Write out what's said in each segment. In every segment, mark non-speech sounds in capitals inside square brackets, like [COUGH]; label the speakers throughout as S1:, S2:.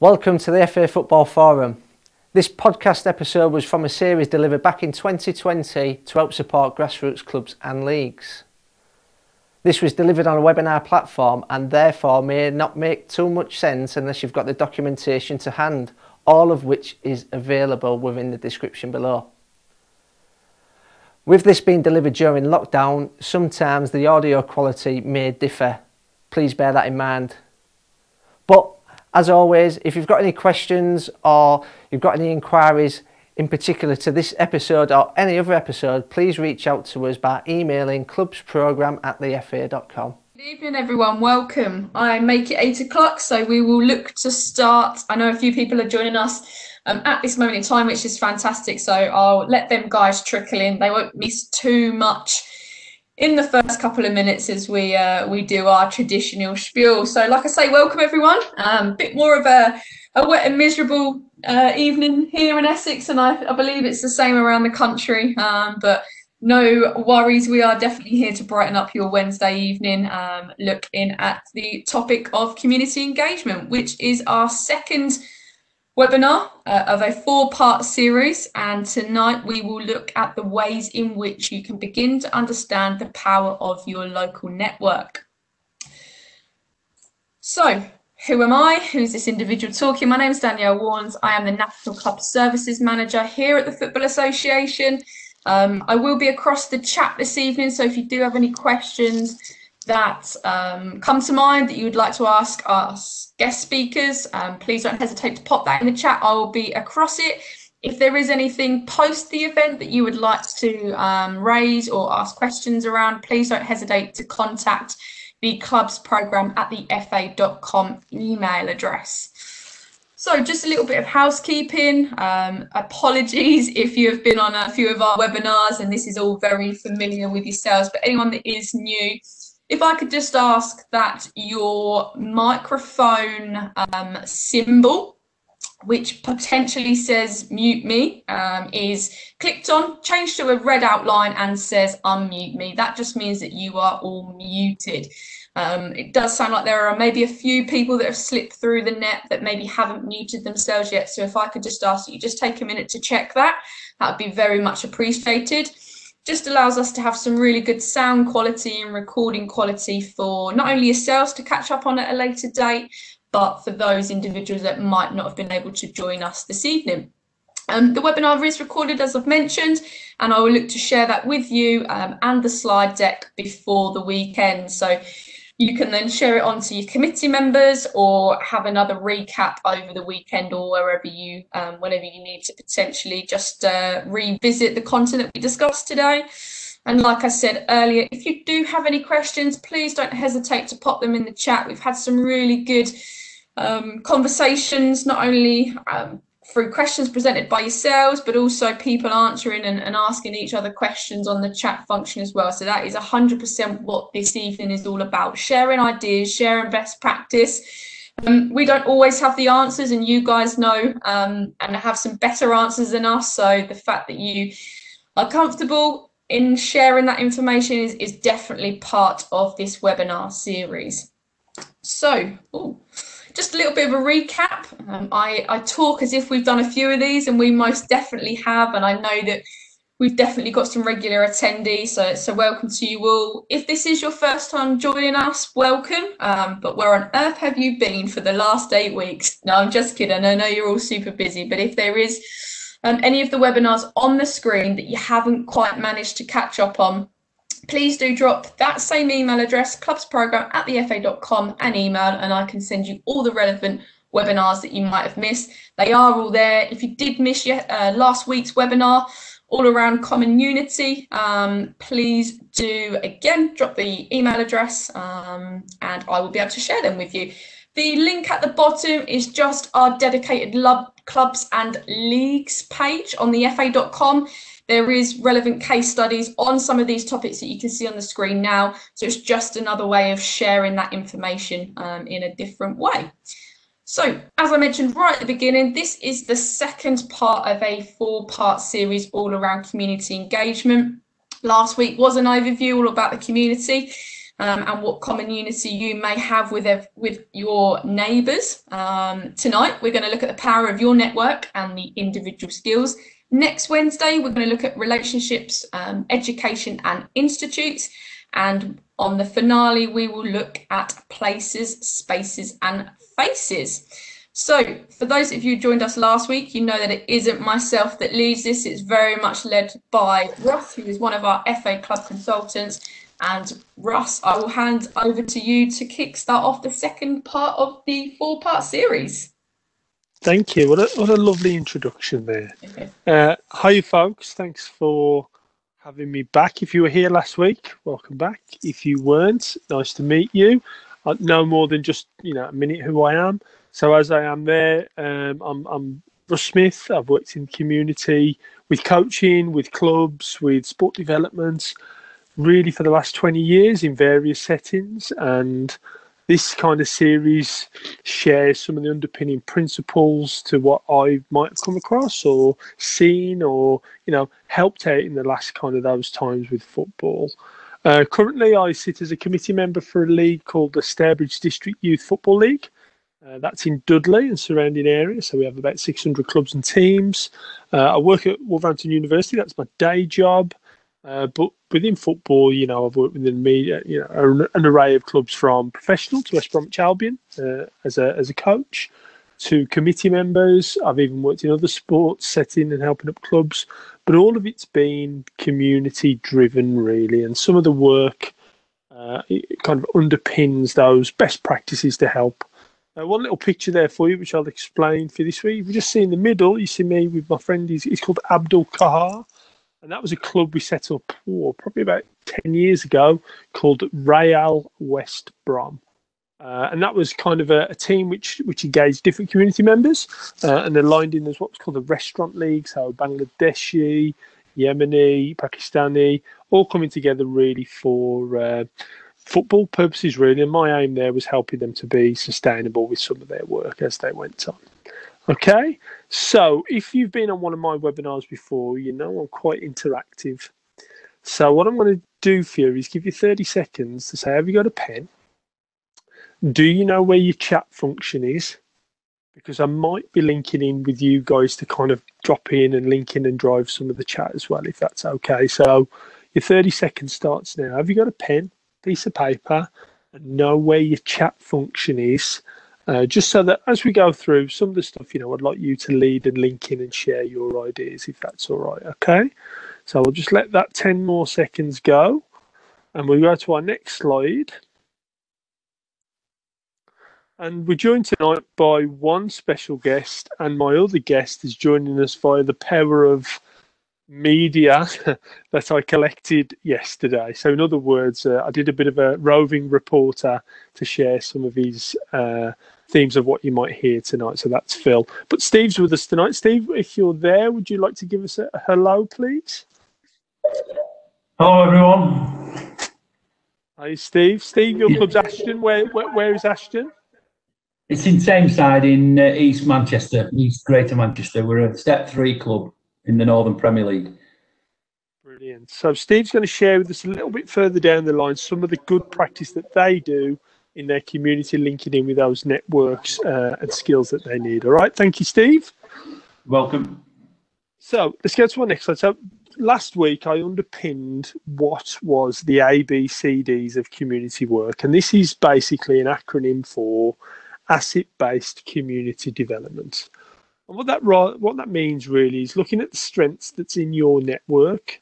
S1: Welcome to the FA Football Forum. This podcast episode was from a series delivered back in 2020 to help support grassroots clubs and leagues. This was delivered on a webinar platform and therefore may not make too much sense unless you've got the documentation to hand, all of which is available within the description below. With this being delivered during lockdown, sometimes the audio quality may differ. Please bear that in mind. But as always, if you've got any questions or you've got any inquiries in particular to this episode or any other episode, please reach out to us by emailing clubsprogram at thefa.com.
S2: Good evening, everyone. Welcome. I make it eight o'clock, so we will look to start. I know a few people are joining us um, at this moment in time, which is fantastic. So I'll let them guys trickle in. They won't miss too much in the first couple of minutes as we uh, we do our traditional spiel. So, like I say, welcome everyone. A um, bit more of a, a wet and miserable uh, evening here in Essex, and I, I, believe it's the same around the country. Um, but no worries, we are definitely here to brighten up your Wednesday evening. Um, looking at the topic of community engagement, which is our second webinar uh, of a four part series. And tonight we will look at the ways in which you can begin to understand the power of your local network. So, who am I? Who's this individual talking? My name is Danielle Warnes. I am the National Club Services Manager here at the Football Association. Um, I will be across the chat this evening, so if you do have any questions, that um, come to mind that you would like to ask us guest speakers, um, please don't hesitate to pop that in the chat. I will be across it. If there is anything post the event that you would like to um, raise or ask questions around, please don't hesitate to contact the club's program at the fa.com email address. So just a little bit of housekeeping. Um, apologies [LAUGHS] if you have been on a few of our webinars and this is all very familiar with yourselves, but anyone that is new, if I could just ask that your microphone um, symbol, which potentially says mute me, um, is clicked on, changed to a red outline and says unmute me. That just means that you are all muted. Um, it does sound like there are maybe a few people that have slipped through the net that maybe haven't muted themselves yet. So if I could just ask you just take a minute to check that, that would be very much appreciated just allows us to have some really good sound quality and recording quality for not only yourselves to catch up on at a later date, but for those individuals that might not have been able to join us this evening. Um, the webinar is recorded, as I've mentioned, and I will look to share that with you um, and the slide deck before the weekend. So you can then share it on to your committee members or have another recap over the weekend or wherever you, um, whenever you need to potentially just uh, revisit the content that we discussed today. And like I said earlier, if you do have any questions, please don't hesitate to pop them in the chat. We've had some really good um, conversations, not only um, through questions presented by yourselves, but also people answering and, and, asking each other questions on the chat function as well. So that is 100% what this evening is all about, sharing ideas, sharing best practice. Um, we don't always have the answers and you guys know um, and have some better answers than us. So the fact that you are comfortable in sharing that information is, is definitely part of this webinar series. So, ooh just a little bit of a recap. Um, I, I talk as if we've done a few of these, and we most definitely have. And I know that we've definitely got some regular attendees. So, so welcome to you all. If this is your first time joining us, welcome. Um, but where on earth have you been for the last eight weeks? No, I'm just kidding. I know you're all super busy, but if there is um, any of the webinars on the screen that you haven't quite managed to catch up on, please do drop that same email address, clubsprogram at thefa.com, and email, and I can send you all the relevant webinars that you might have missed. They are all there. If you did miss yet, uh, last week's webinar, all around common unity, um, please do again drop the email address um, and I will be able to share them with you. The link at the bottom is just our dedicated clubs and leagues page on the fa.com. There is relevant case studies on some of these topics that you can see on the screen now. So it's just another way of sharing that information um, in a different way. So, as I mentioned right at the beginning, this is the second part of a four part series all around community engagement. Last week was an overview all about the community. um, and what common unity you may have with with your neighbours. Um, tonight, we're going to look at the power of your network and the individual skills. Next Wednesday, we're going to look at relationships, um, education, and institutes. And on the finale, we will look at places, spaces, and faces. So, for those of you who joined us last week, you know that it isn't myself that leads this. It's very much led by Russ, who is one of our FA Club consultants. And Russ, I will hand over to you to kickstart off the second part of the four part series.
S3: Thank you. What a, what a lovely introduction there. Uh, hi, folks. Thanks for having me back. If you were here last week, welcome back. If you weren't, nice to meet you. I know more than just you know a minute who I am. So as I am there, um, I'm, I'm Russ Smith. I've worked in community with coaching, with clubs, with sport development, really for the last 20 years in various settings. And this kind of series shares some of the underpinning principles to what I might have come across or seen or, you know, helped out in the last kind of those times with football. Uh, currently, I sit as a committee member for a league called the Stourbridge District Youth Football League. Uh, that's in Dudley and surrounding areas. So we have about 600 clubs and teams. Uh, I work at Wolverhampton University. That's my day job. Uh, but within football, you know, I've worked within media, you know, an array of clubs from professional to West Bromwich Albion uh, as a as a coach, to committee members. I've even worked in other sports setting and helping up clubs. But all of it's been community driven, really, and some of the work uh, kind of underpins those best practices to help uh, one little picture there for you, which I'll explain for this week. If you just see in the middle, you see me with my friend. He's, he's called Abdul Kahar. And that was a club we set up oh, probably about 10 years ago called Real West Brom. Uh, and that was kind of a, a, team which which engaged different community members uh, and aligned in as what's called the restaurant league. So Bangladeshi, Yemeni, Pakistani, all coming together really for uh, football purposes, really. And my aim there was helping them to be sustainable with some of their work as they went on. Okay, so if you've been on one of my webinars before, you know I'm quite interactive. So what I'm going to do for you is give you 30 seconds to say, have you got a pen? Do you know where your chat function is? Because I might be linking in with you guys to kind of drop in and link in and drive some of the chat as well, if that's okay. So your 30 seconds starts now. Have you got a pen? piece of paper and know where your chat function is. Uh, just so that as we go through some of the stuff, you know, I'd like you to lead and link in and share your ideas if that's all right. Okay. So we'll just let that 10 more seconds go and we'll go to our next slide. And we're joined tonight by one special guest, and my other guest is joining us via the power of media [LAUGHS] that I collected yesterday. So, in other words, uh, I did a bit of a roving reporter to share some of these uh, themes of what you might hear tonight. So, that's Phil. But Steve's with us tonight. Steve, if you're there, would you like to give us a, hello, please?
S4: Hello, everyone.
S3: Hi, Steve. Steve, your club's Ashton. Where, where, where is Ashton?
S4: It's in Tameside in uh, East Manchester, East Greater Manchester. We're a Step Three club in the Northern Premier League.
S3: Brilliant. So Steve's going to share with us a little bit further down the line some of the good practice that they do in their community, linking in with those networks uh, and skills that they need. All right. Thank you, Steve.
S4: Welcome.
S3: So let's get to our next slide. So last week I underpinned what was the ABCDs of community work, and this is basically an acronym for asset-based community development. And what that what that means really is looking at the strengths that's in your network,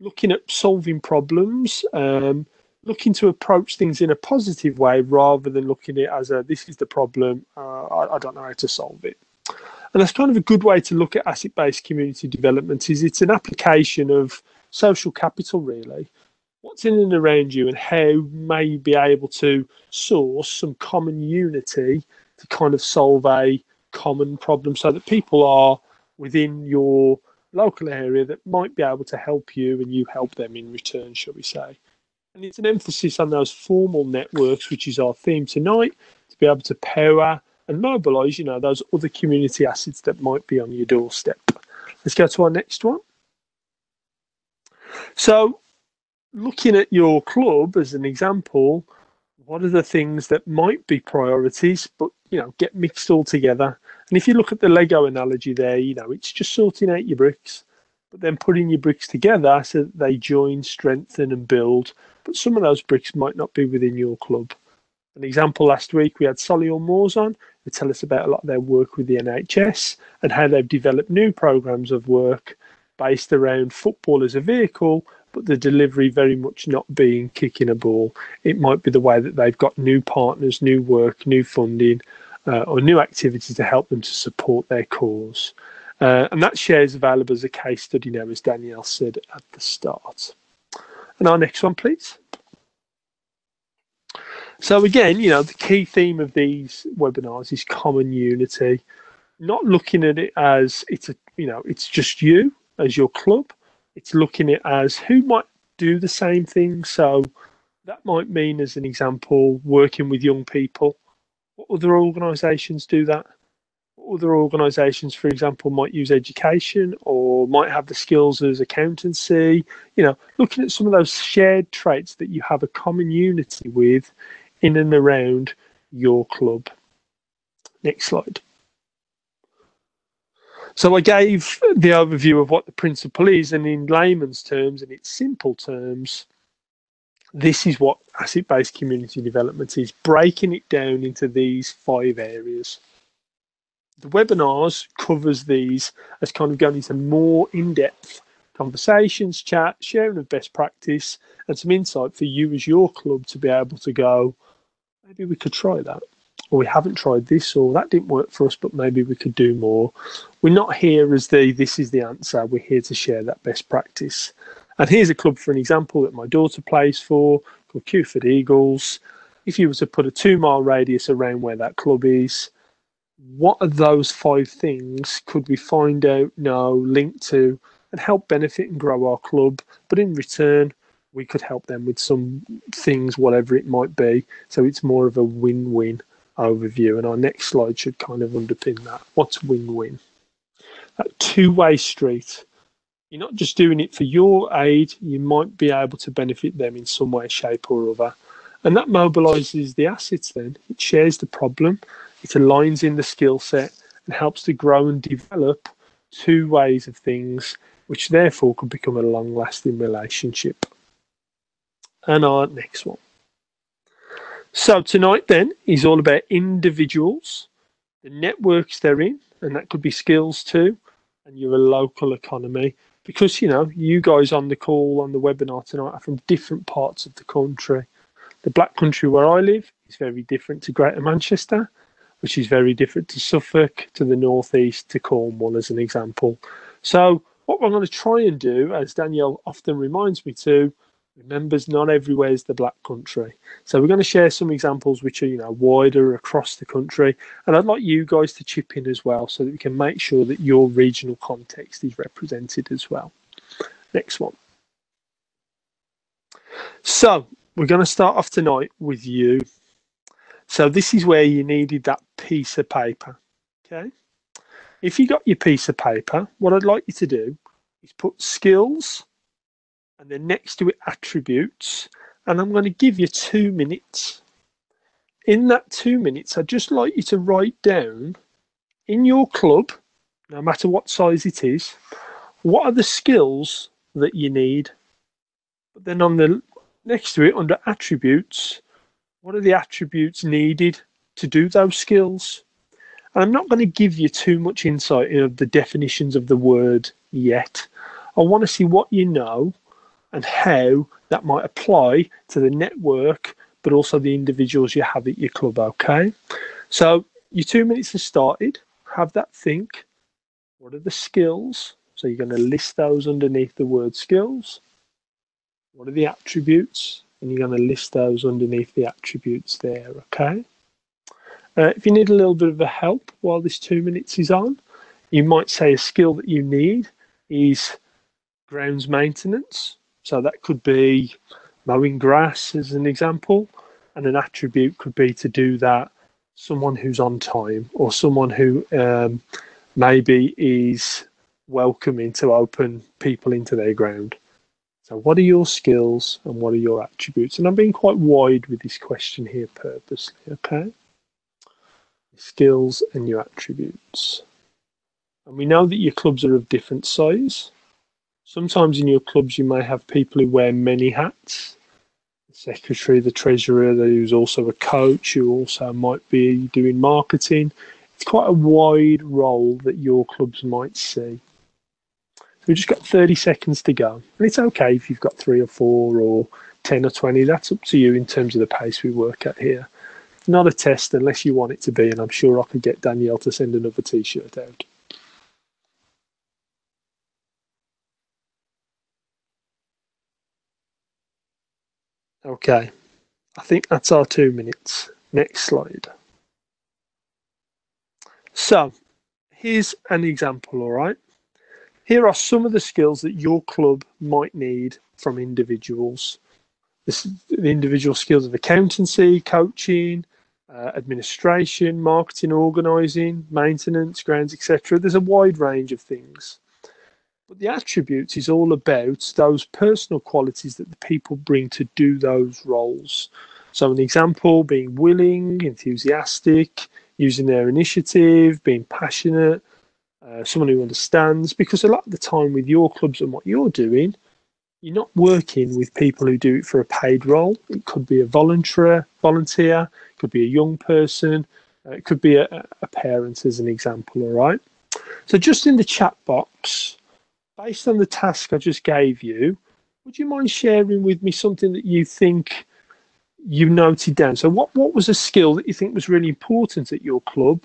S3: looking at solving problems, um, looking to approach things in a positive way rather than looking at it as a this is the problem, uh, I, I don't know how to solve it. And that's kind of a good way to look at asset-based community development. Is it's an application of social capital really. What's in and around you, and how may you be able to source some common unity to kind of solve a common problem so that people are within your local area that might be able to help you and you help them in return, shall we say. And it's an emphasis on those formal networks, which is our theme tonight, to be able to power and mobilize, you know, those other community assets that might be on your doorstep. Let's go to our next one. So looking at your club as an example, what are the things that might be priorities, but you know, get mixed all together. And if you look at the Lego analogy there, you know, it's just sorting out your bricks, but then putting your bricks together so that they join, strengthen, and build. But some of those bricks might not be within your club. An example last week, we had Solihull Moors on, who tell us about a lot of their work with the NHS and how they've developed new programs of work based around football as a vehicle, but the delivery very much not being kicking a ball. It might be the way that they've got new partners, new work, new funding, uh, or new activities to help them to support their cause. Uh, and that share is available as a case study now, as Danielle said at the start. And our next one, please. So again, you know, the key theme of these webinars is common unity. Not looking at it as it's a, you know, it's just you as your club. It's looking at as who might do the same thing. So that might mean, as an example, working with young people. What other organisations do that? Other organisations, for example, might use education or might have the skills as accountancy. You know, looking at some of those shared traits that you have a common unity with in and around your club. Next slide. So I gave the overview of what the principle is, and in layman's terms and its simple terms, this is what asset based community development is breaking it down into these five areas. The webinars covers these as kind of going into more in depth conversations, chat, sharing of best practice, and some insight for you as your club to be able to go, maybe we could try that. Or we haven't tried this, or that didn't work for us, but maybe we could do more. We're not here as the this is the answer. We're here to share that best practice. And here's a club for an example that my daughter plays for called Kewford Eagles. If you were to put a two mile radius around where that club is, what are those five things could we find out, know, link to, and help benefit and grow our club? But in return, we could help them with some things, whatever it might be. So it's more of a win win overview. And our next slide should kind of underpin that. What's win win? That two way street. You're not just doing it for your aid, you might be able to benefit them in some way, shape, or other. And that mobilizes the assets then. It shares the problem, it aligns in the skill set, and helps to grow and develop two ways of things, which therefore could become a long lasting relationship and our next one. So tonight then is all about individuals, the networks they're in, and that could be skills too, and your local economy. Because you know, you guys on the call on the webinar tonight are from different parts of the country. The black country where I live is very different to Greater Manchester, which is very different to Suffolk, to the northeast, to Cornwall, as an example. So, what we're going to try and do, as Danielle often reminds me to, remembers not everywhere is the black country. So we're going to share some examples which are, you know, wider across the country. And I'd like you guys to chip in as well so that we can make sure that your regional context is represented as well. Next one. So we're going to start off tonight with you. So this is where you needed that piece of paper. Okay. If you got your piece of paper, what I'd like you to do is put skills and then next to it attributes and I'm going to give you two minutes. In that two minutes, I'd just like you to write down in your club, no matter what size it is, what are the skills that you need. But then on the next to it, under attributes, what are the attributes needed to do those skills? And I'm not going to give you too much insight of the definitions of the word yet. I want to see what you know and how that might apply to the network, but also the individuals you have at your club. Okay. So your two minutes have started. Have that think. What are the skills? So you're going to list those underneath the word skills. What are the attributes? And you're going to list those underneath the attributes there. Okay. Uh, if you need a little bit of a help while this two minutes is on, you might say a skill that you need is grounds maintenance. So that could be mowing grass as an example, and an attribute could be to do that someone who's on time or someone who um, maybe is welcoming to open people into their ground. So, what are your skills and what are your attributes? And I'm being quite wide with this question here purposely, okay? Skills and your attributes. And we know that your clubs are of different size. Sometimes in your clubs, you may have people who wear many hats the secretary, the treasurer, who's also a coach, who also might be doing marketing. It's quite a wide role that your clubs might see. We've just got 30 seconds to go. And it's okay if you've got three or four or 10 or 20. That's up to you in terms of the pace we work at here. Not a test unless you want it to be. And I'm sure I could get Danielle to send another t shirt out. Okay, I think that's our two minutes. Next slide. So, here's an example, all right? Here are some of the skills that your club might need from individuals. This, the individual skills of accountancy, coaching, uh, administration, marketing, organising, maintenance, grounds, etc. There's a wide range of things. But the attributes is all about those personal qualities that the people bring to do those roles. So, an example being willing, enthusiastic, using their initiative, being passionate, uh, someone who understands. Because a lot of the time with your clubs and what you're doing, you're not working with people who do it for a paid role. It could be a volunteer, volunteer, could be a young person, uh, it could be a, a parent, as an example. All right. So just in the chat box, based on the task I just gave you, would you mind sharing with me something that you think you noted down? So, what, what was a skill that you think was really important at your club?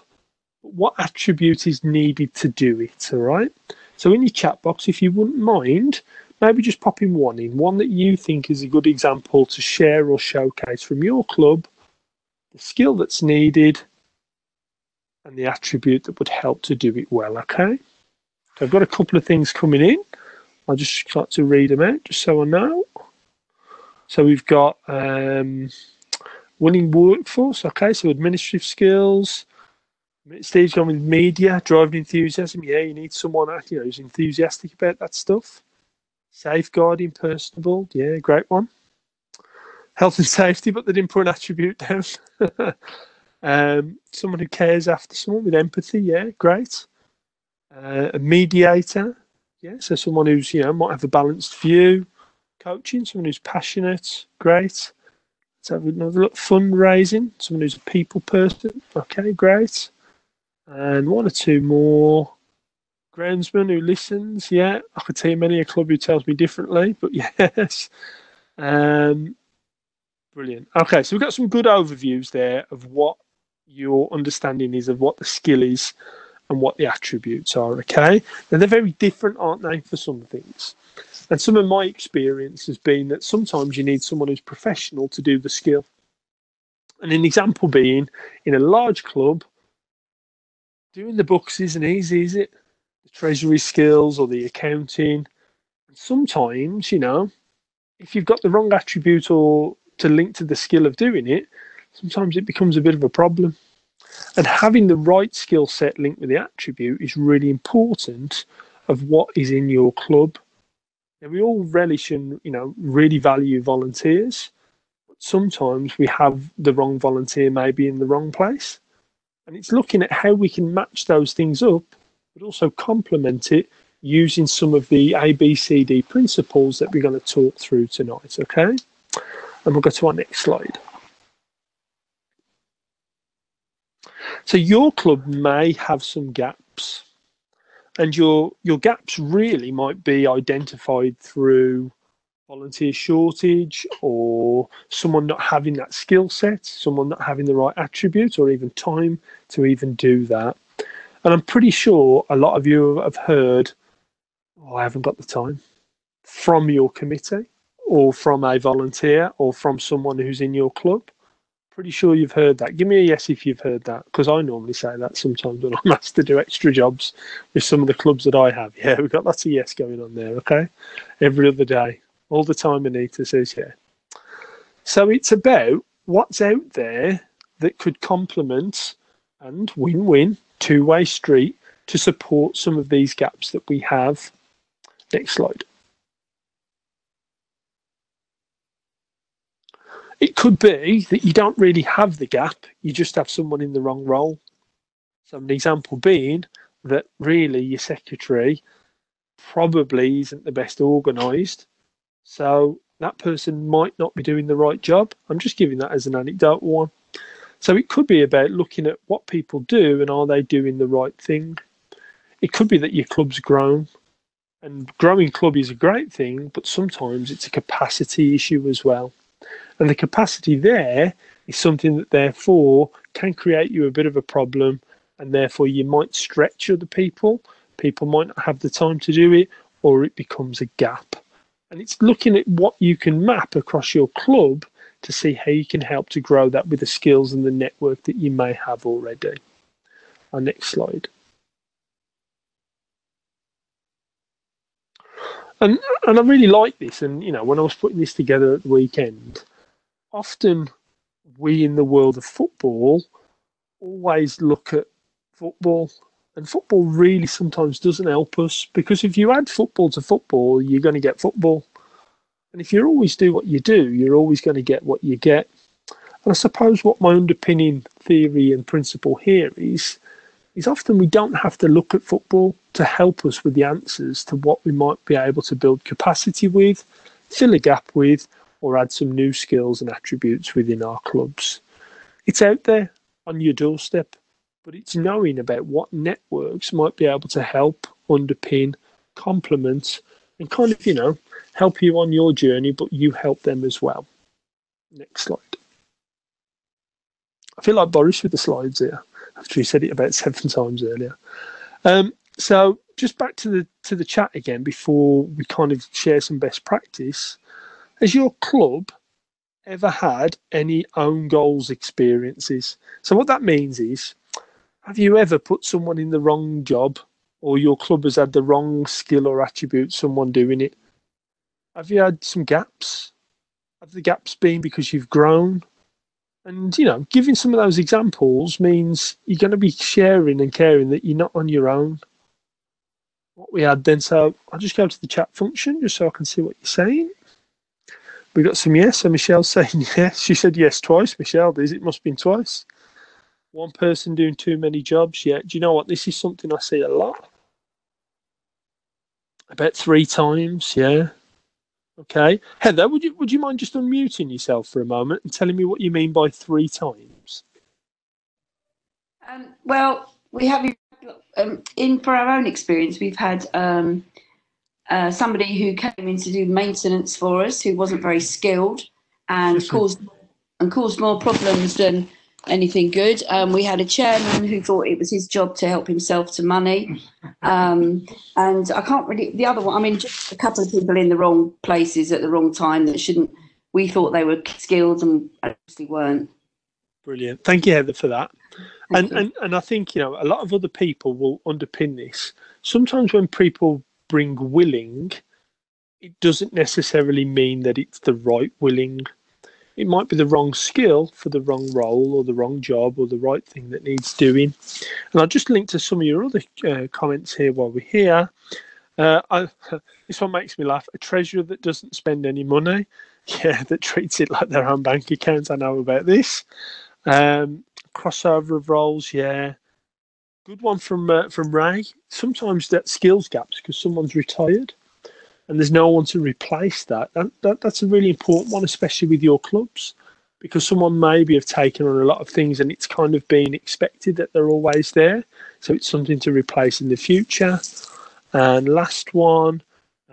S3: What attribute is needed to do it? All right. So, in your chat box, if you wouldn't mind, maybe just popping one in, one that you think is a good example to share or showcase from your club, the skill that's needed, and the attribute that would help to do it well. Okay. So I've got a couple of things coming in. I'll just start to read them out just so I know. So we've got um, winning workforce. Okay, so administrative skills. Steve's with media, driving enthusiasm. Yeah, you need someone you know who's enthusiastic about that stuff. Safeguarding, personable. Yeah, great one. Health and safety, but they didn't put an attribute down. [LAUGHS] um, someone who cares after someone with empathy. Yeah, great uh, a mediator, yeah, so someone who's you know might have a balanced view, coaching, someone who's passionate, great. Let's have another look. Fundraising, someone who's a people person, okay, great. And one or two more. Groundsman who listens, yeah. I could tell you many a club who tells me differently, but [LAUGHS] yes. Um, brilliant. Okay, so we've got some good overviews there of what your understanding is of what the skill is and what the attributes are. Okay, now they're very different, aren't they, for some things? And some of my experience has been that sometimes you need someone who's professional to do the skill. And an example being in a large club, doing the books isn't easy, is it? Treasury skills or the accounting. Sometimes, you know, if you've got the wrong attribute or to link to the skill of doing it, sometimes it becomes a bit of a problem. And having the right skill set linked with the attribute is really important of what is in your club. And we all relish and you know really value volunteers, but sometimes we have the wrong volunteer maybe in the wrong place. And it's looking at how we can match those things up, but also complement it using some of the ABCD principles that we're going to talk through tonight. Okay, and we'll go to our next slide. So your club may have some gaps, and your your gaps really might be identified through volunteer shortage or someone not having that skill set, someone not having the right attributes or even time to even do that. And I'm pretty sure a lot of you have heard, oh, I haven't got the time from your committee or from a volunteer or from someone who's in your club. Pretty sure you've heard that. Give me a yes if you've heard that, because I normally say that sometimes when [LAUGHS] I'm asked to do extra jobs with some of the clubs that I have. Yeah, we've got lots of yes going on there, okay? Every other day. All the time Anita says yeah. So it's about what's out there that could complement and win win, two way street to support some of these gaps that we have. Next slide. It could be that you don't really have the gap, you just have someone in the wrong role. So, an example being that really your secretary probably isn't the best organised. So, that person might not be doing the right job. I'm just giving that as an anecdote one. So, it could be about looking at what people do and are they doing the right thing. It could be that your club's grown and growing club is a great thing, but sometimes it's a capacity issue as well. And the capacity there is something that therefore can create you a bit of a problem, and therefore you might stretch other people. People might not have the time to do it, or it becomes a gap. And it's looking at what you can map across your club to see how you can help to grow that with the skills and the network that you may have already. Our next slide. and and I really like this. And you know, when I was putting this together at the weekend, often we in the world of football always look at football, and football really sometimes doesn't help us because if you add football to football, you're going to get football, and if you always do what you do, you're always going to get what you get. And I suppose what my underpinning theory and principle here is is often we don't have to look at football to help us with the answers to what we might be able to build capacity with, fill a gap with, or add some new skills and attributes within our clubs. It's out there on your doorstep, but it's knowing about what networks might be able to help, underpin, complement, and kind of, you know, help you on your journey, but you help them as well. Next slide. I feel like Boris with the slides here after he said it about seven times earlier. Um, so just back to the to the chat again before we kind of share some best practice. Has your club ever had any own goals experiences? So what that means is, have you ever put someone in the wrong job, or your club has had the wrong skill or attribute someone doing it? Have you had some gaps? Have the gaps been because you've grown? And you know, giving some of those examples means you're going to be sharing and caring that you're not on your own. What we had then, so I'll just go to the chat function just so I can see what you're saying. We got some yes, so Michelle's [LAUGHS] saying yes. She said yes twice. Michelle, it must have been twice. One person doing too many jobs. Yeah, do you know what? This is something I see a lot. About three times. Yeah. Okay, Heather, would you would you mind just unmuting yourself for a moment and telling me what you mean by three times?
S5: Um, well, we have um, in for our own experience, we've had um, uh, somebody who came in to do maintenance for us who wasn't very skilled and caused and caused more problems than anything good. Um, we had a chairman who thought it was his job to help himself to money. Um, and I can't really, the other one, I mean, just a couple of people in the wrong places at the wrong time that shouldn't, we thought they were skilled and obviously weren't.
S3: Brilliant. Thank you, Heather, for that. and, and and I think, you know, a lot of other people will underpin this. Sometimes when people bring willing, it doesn't necessarily mean that it's the right willing it might be the wrong skill for the wrong role or the wrong job or the right thing that needs doing. And I'll just link to some of your other uh, comments here while we're here. Uh, I, [LAUGHS] this one makes me laugh. A treasurer that doesn't spend any money, [LAUGHS] yeah, that treats it like their own bank account. I know about this. Um, crossover of roles, yeah. Good one from uh, from Ray. Sometimes that skills gaps because someone's retired and there's no one to replace that. That, that. That's a really important one, especially with your clubs, because someone maybe have taken on a lot of things and it's kind of been expected that they're always there. So it's something to replace in the future. And last one,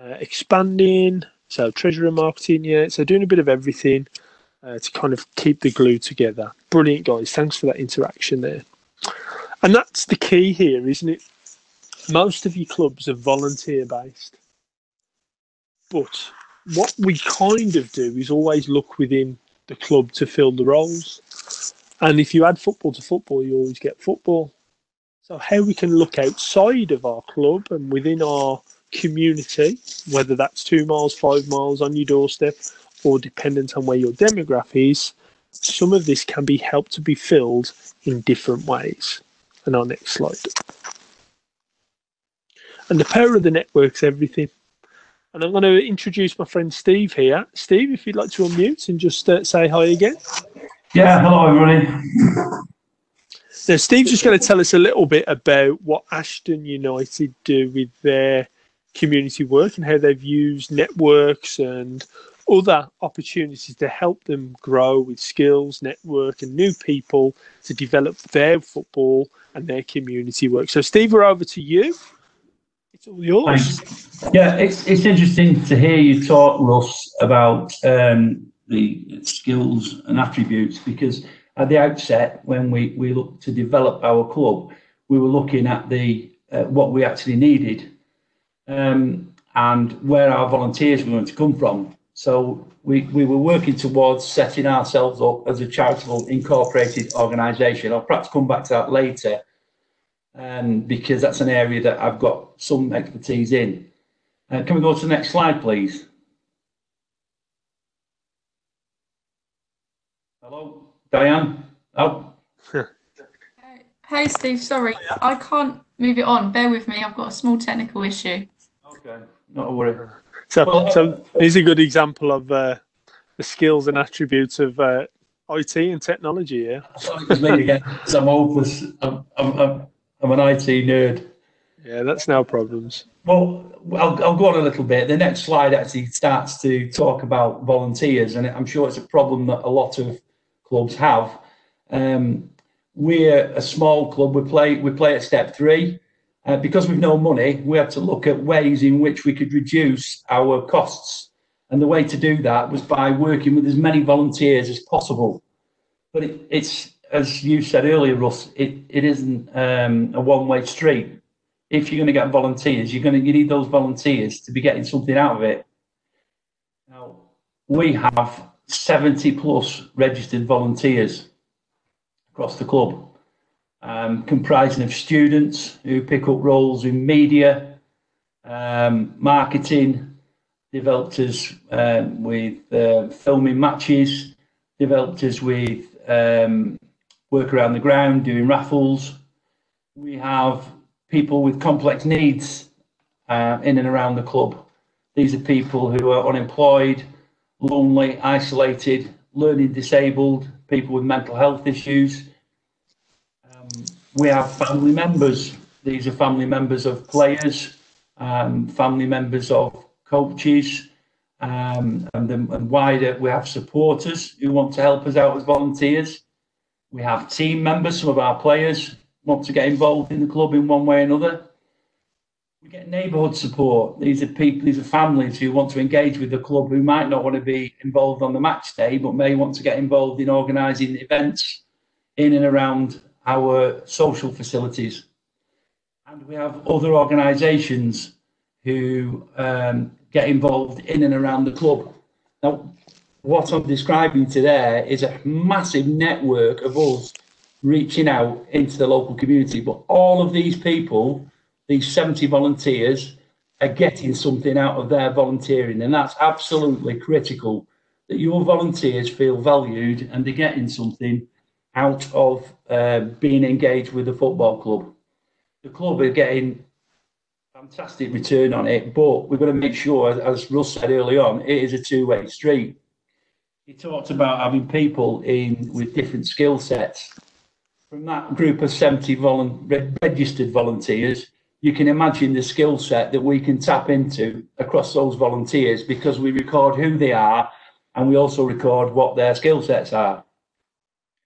S3: uh, expanding. So treasury marketing, yeah. So doing a bit of everything uh, to kind of keep the glue together. Brilliant, guys. Thanks for that interaction there. And that's the key here, isn't it? Most of your clubs are volunteer based. But what we kind of do is always look within the club to fill the roles. And if you add football to football, you always get football. So, how we can look outside of our club and within our community, whether that's two miles, five miles on your doorstep, or dependent on where your demographic is, some of this can be helped to be filled in different ways. And our next slide. And the power of the network's everything. And I'm going to introduce my friend Steve here. Steve, if you'd like to unmute and just uh, say hi again.
S4: Yeah, hello everybody.
S3: Now, Steve's just going to tell us a little bit about what Ashton United do with their community work and how they've used networks and other opportunities to help them grow with skills, network, and new people to develop their football and their community work. So, Steve, we're over to you. It's all yours.
S4: Thanks. Yeah, it's it's interesting to hear you talk, Russ, about um, the skills and attributes because at the outset, when we we looked to develop our club, we were looking at the uh, what we actually needed um, and where our volunteers were going to come from. So we, we were working towards setting ourselves up as a charitable incorporated organisation. I'll perhaps come back to that later um, because that's an area that I've got some expertise in. Uh, can we go to the next slide, please? Hello, Diane? Oh.
S2: Hey, Steve, sorry, I can't move it on. Bear with me, I've got a small technical issue.
S4: Okay, not a worry.
S3: So,
S4: Well,
S3: so here's a good example of uh, the skills and attributes of uh, IT and technology. Yeah,
S4: I thought it was me again. 'cause I'm hopeless. I'm, I'm, I'm, I'm an IT nerd.
S3: yeah, that's now problems.
S4: Well, I'll, I'll go on a little bit. The next slide actually starts to talk about volunteers, and I'm sure it's a problem that a lot of clubs have. Um, we're a small club. We play we play at step three. Uh, because we've no money, we had to look at ways in which we could reduce our costs. And the way to do that was by working with as many volunteers as possible. But it, it's, as you said earlier, Russ, it, it isn't um, a one way street. If you're going to get volunteers, you're going to you need those volunteers to be getting something out of it. Now, we have 70 plus registered volunteers across the club um, comprising of students who pick up roles in media, um, marketing, developed us um, with uh, filming matches, developed us with um, work around the ground, doing raffles. We have people with complex needs uh, in and around the club. These are people who are unemployed, lonely, isolated, learning disabled, people with mental health issues we have family members. These are family members of players, um, family members of coaches, um, and, the, and wider. We have supporters who want to help us out as volunteers. We have team members. Some of our players want to get involved in the club in one way or another. We get neighbourhood support. These are people, these are families who want to engage with the club who might not want to be involved on the match day, but may want to get involved in organising events in and around our social facilities. And we have other organisations who um, get involved in and around the club. Now, what I'm describing to there is a massive network of us reaching out into the local community. But all of these people, these 70 volunteers, are getting something out of their volunteering. And that's absolutely critical that your volunteers feel valued and they're getting something out of uh, being engaged with the football club. The club are getting fantastic return on it, but we've got to make sure, as Russ said early on, it is a two-way street. He talked about having people in with different skill sets. From that group of 70 volu- registered volunteers, you can imagine the skill set that we can tap into across those volunteers because we record who they are and we also record what their skill sets are.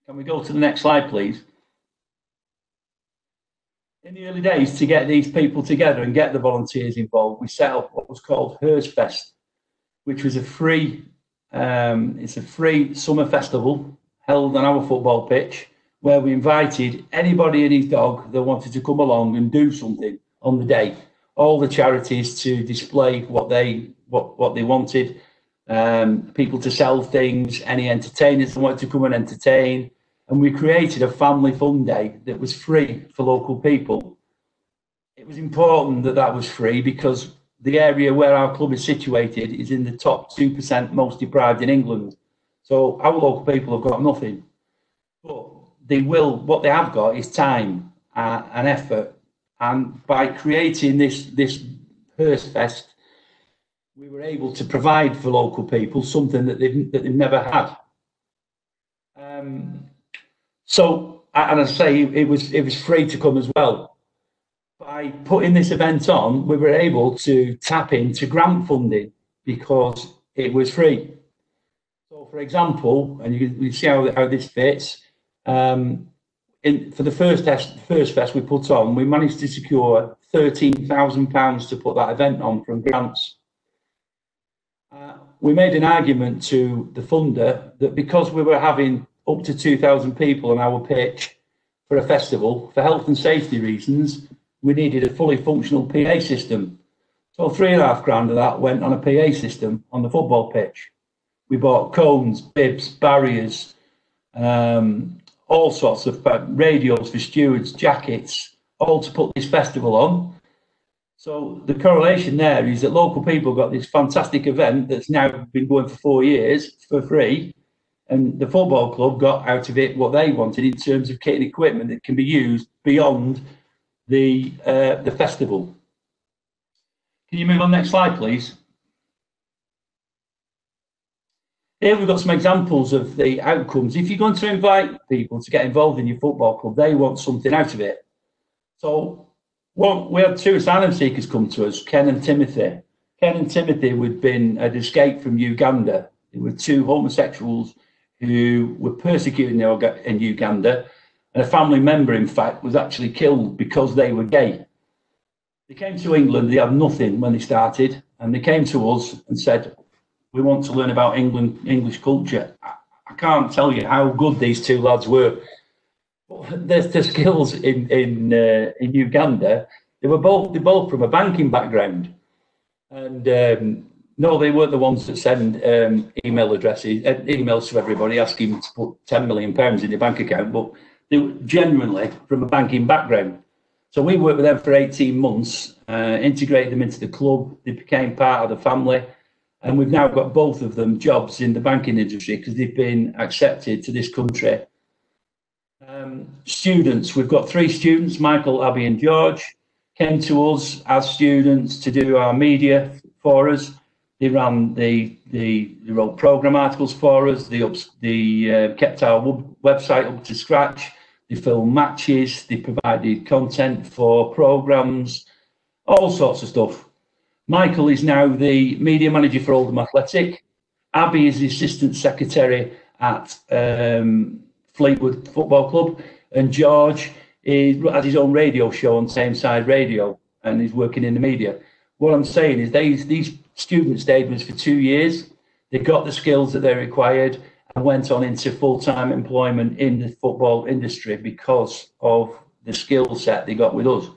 S4: Can we go to the next slide, please? In the early days, to get these people together and get the volunteers involved, we set up what was called Fest, which was a free, um, it's a free summer festival held on our football pitch, where we invited anybody and his dog that wanted to come along and do something on the day. All the charities to display what they what what they wanted, um, people to sell things, any entertainers that wanted to come and entertain, and we created a family fun day that was free for local people. It was important that that was free because the area where our club is situated is in the top 2% most deprived in England. So our local people have got nothing. But they will, what they have got is time uh, and effort. And by creating this, this Hurst Fest, we were able to provide for local people something that they've, that they've never had. Um, so, and I say it was it was free to come as well. By putting this event on, we were able to tap into grant funding because it was free. So, for example, and you can see how, how this fits. Um, in, for the first test, first fest we put on, we managed to secure thirteen thousand pounds to put that event on from grants. Uh, we made an argument to the funder that because we were having up to 2,000 people on our pitch for a festival, for health and safety reasons, we needed a fully functional PA system. So three and a half grand of that went on a PA system on the football pitch. We bought cones, bibs, barriers, um, all sorts of uh, radios for stewards, jackets, all to put this festival on. So the correlation there is that local people got this fantastic event that's now been going for four years for free and the football club got out of it what they wanted in terms of kit and equipment that can be used beyond the uh, the festival. Can you move on next slide, please? Here we've got some examples of the outcomes. If you're going to invite people to get involved in your football club, they want something out of it. So well, we had two asylum seekers come to us, Ken and Timothy. Ken and Timothy had been had escaped from Uganda. They were two homosexuals who were persecuted in Uganda, and a family member, in fact, was actually killed because they were gay. They came to England, they had nothing when they started, and they came to us and said, We want to learn about England, English culture. I can't tell you how good these two lads were. Their, their skills in in uh, in Uganda, they were both they both from a banking background, and um, no, they weren't the ones that send um, email addresses, uh, emails to everybody asking to put 10 million pounds in your bank account, but they were genuinely from a banking background. So we worked with them for 18 months, uh, integrated them into the club. They became part of the family. And we've now got both of them jobs in the banking industry because they've been accepted to this country. Um, students, we've got three students, Michael, Abby, and George, came to us as students to do our media for us. They ran the the they wrote program articles for us. They ups, uh, kept our website up to scratch. They filmed matches. They provided content for programs, all sorts of stuff. Michael is now the media manager for Oldham Athletic. Abby is the assistant secretary at um, Fleetwood Football Club, and George is, has his own radio show on Tameside Radio, and is working in the media. What I'm saying is these these student stayed with us for two years. They got the skills that they required and went on into full time employment in the football industry because of the skill set they got with us.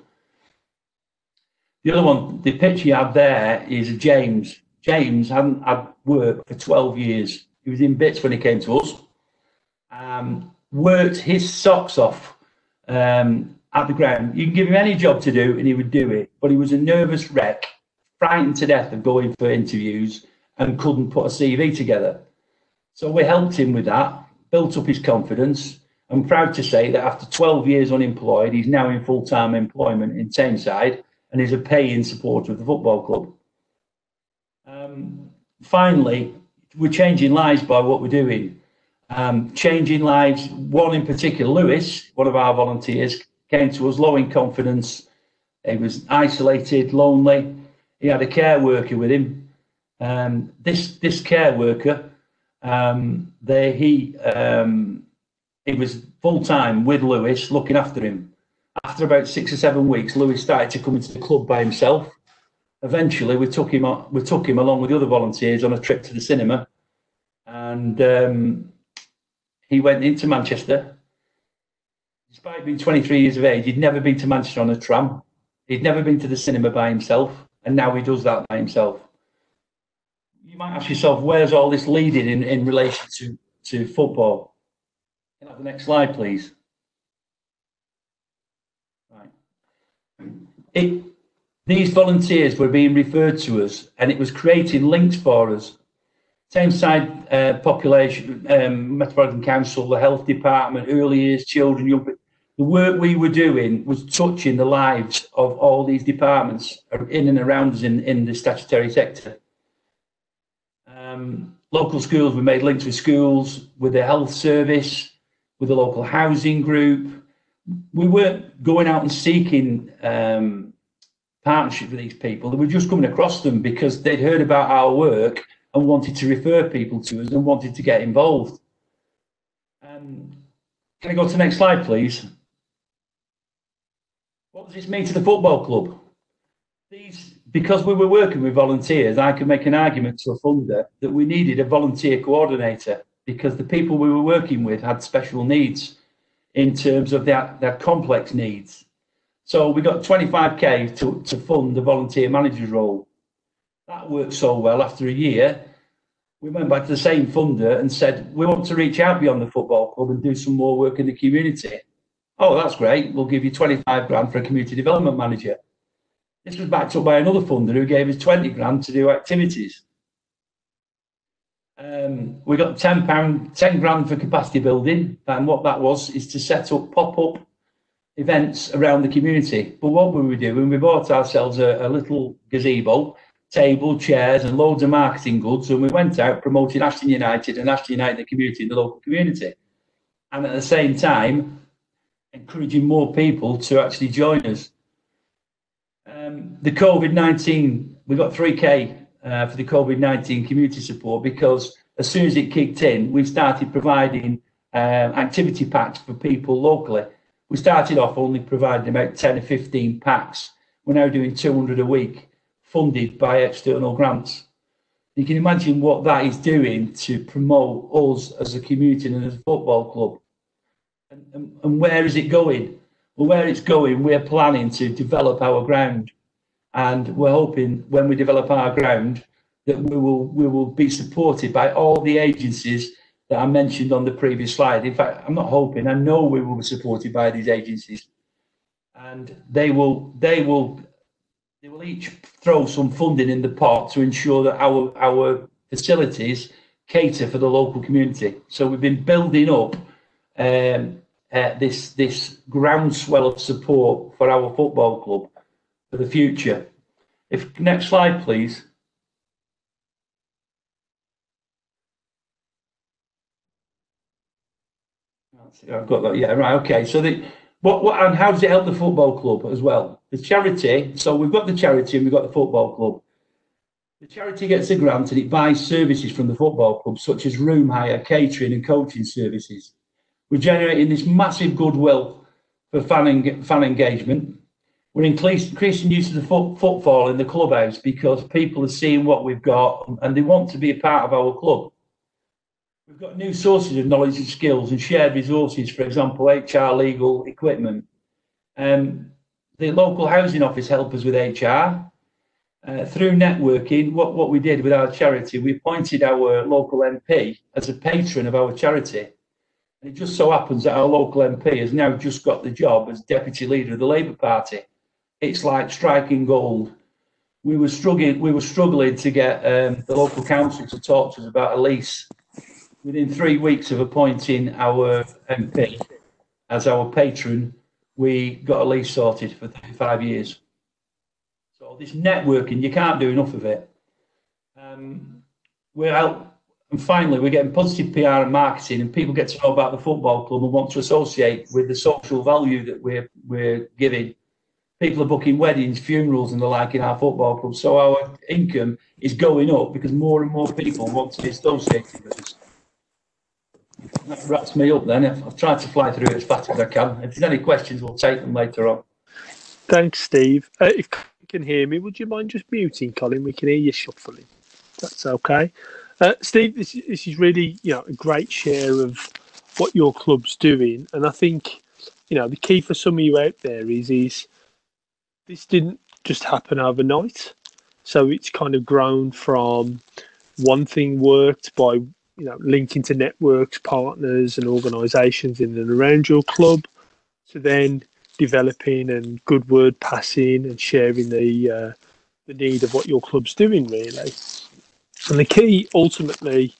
S4: The other one, the picture you have there is James. James hadn't had work for 12 years. He was in bits when he came to us. Um, worked his socks off um, at the ground. You can give him any job to do and he would do it. But he was a nervous wreck frightened to death of going for interviews and couldn't put a CV together. So we helped him with that, built up his confidence. I'm proud to say that after 12 years unemployed, he's now in full time employment in Tameside and is a paying supporter of the football club. Um, finally, we're changing lives by what we're doing. Um, changing lives, one in particular, Lewis, one of our volunteers, came to us low in confidence. He was isolated, lonely, he had a care worker with him. Um, this this care worker, um, he um, he was full time with Lewis, looking after him. After about six or seven weeks, Lewis started to come into the club by himself. Eventually, we took him we took him along with the other volunteers on a trip to the cinema, and um, he went into Manchester. Despite being 23 years of age, he'd never been to Manchester on a tram. He'd never been to the cinema by himself and now he does that by himself. You might ask yourself, where's all this leading in, in relation to, to football? Can I have the next slide, please? Right. It, these volunteers were being referred to us, and it was creating links for us. Tameside uh, population, um, Metropolitan Council, the health department, early years, children, young the work we were doing was touching the lives of all these departments in and around us in, in the statutory sector. Um, local schools, we made links with schools, with the health service, with the local housing group. We weren't going out and seeking um, partnership with these people. We were just coming across them because they'd heard about our work and wanted to refer people to us and wanted to get involved. Um, can I go to the next slide, please? What does this mean to the football club? Because we were working with volunteers, I could make an argument to a funder that we needed a volunteer coordinator because the people we were working with had special needs in terms of their, their complex needs. So we got 25k to, to fund the volunteer manager's role. That worked so well after a year. We went back to the same funder and said, we want to reach out beyond the football club and do some more work in the community. Oh, that's great. We'll give you 25 grand for a community development manager. This was backed up by another funder who gave us 20 grand to do activities. Um, we got 10 pound, 10 grand for capacity building. And what that was is to set up pop-up events around the community. But what we were we doing? We bought ourselves a, a little gazebo, table, chairs, and loads of marketing goods. And we went out promoting Ashton United and Ashton United the community in the local community. And at the same time, encouraging more people to actually join us um, the COVID 19, we got 3K uh, for the COVID 19 community support because as soon as it kicked in, we started providing uh, activity packs for people locally. We started off only providing about 10 or 15 packs. We're now doing 200 a week, funded by external grants. You can imagine what that is doing to promote us as a community and as a football club. And, and, and where is it going? Well, where it's going, we're planning to develop our ground, and we're hoping when we develop our ground that we will we will be supported by all the agencies that I mentioned on the previous slide. In fact, I'm not hoping; I know we will be supported by these agencies, and they will they will they will each throw some funding in the pot to ensure that our our facilities cater for the local community. So we've been building up um, uh, this this groundswell of support for our football club for the future. If next slide, please. I've got that. Yeah, right. Okay. So the what, what and how does it help the football club as well? The charity. So we've got the charity and we've got the football club. The charity gets a grant and it buys services from the football club, such as room hire, catering, and coaching services. We're generating this massive goodwill for fan, en- fan engagement. We're increasing use of the foot, footfall in the clubhouse because people are seeing what we've got and they want to be a part of our club. We've got new sources of knowledge and skills and shared resources, for example, HR, legal, equipment. Um, the local housing office help us with HR. Uh, through networking, what, what we did with our charity, we appointed our local MP as a patron of our charity. And it just so happens that our local MP has now just got the job as deputy leader of the Labour Party. It's like striking gold. We were struggling. We were struggling to get um, the local council to talk to us about a lease. Within three weeks of appointing our MP as our patron, we got a lease sorted for five years. So this networking, you can't do enough of it. Um, we're out and finally, we're getting positive PR and marketing, and people get to know about the football club and want to associate with the social value that we're we're giving. People are booking weddings, funerals, and the like in our football club. So our income is going up because more and more people want to be associated with us. That wraps me up then. I've tried to fly through it as fast as I can. If there's any questions, we'll take them later on.
S3: Thanks, Steve. Uh, if you can hear me, would you mind just muting, Colin? We can hear you shuffling. That's okay. Uh, Steve, this, this is really you know a great share of what your club's doing, and I think you know the key for some of you out there is is this didn't just happen overnight, so it's kind of grown from one thing worked by you know linking to networks, partners, and organisations in and around your club, to then developing and good word passing and sharing the uh, the need of what your club's doing really. And the key, ultimately,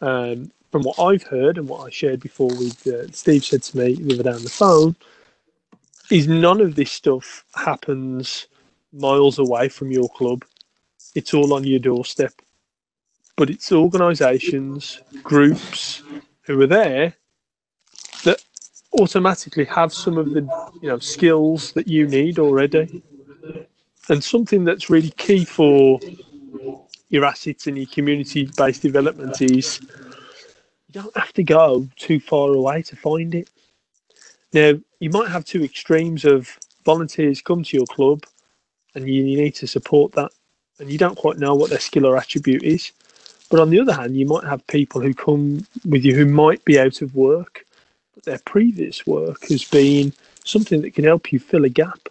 S3: um, from what I've heard and what I shared before with uh, Steve said to me the other day on the phone, is none of this stuff happens miles away from your club. It's all on your doorstep. but it's organisations, groups who are there that automatically have some of the you know skills that you need already. And something that's really key for your assets and your community-based development is you don't have to go too far away to find it. Now, you might have two extremes of volunteers come to your club and you, need to support that, and you don't quite know what their skill or attribute is. But on the other hand, you might have people who come with you who might be out of work, but their previous work has been something that can help you fill a gap.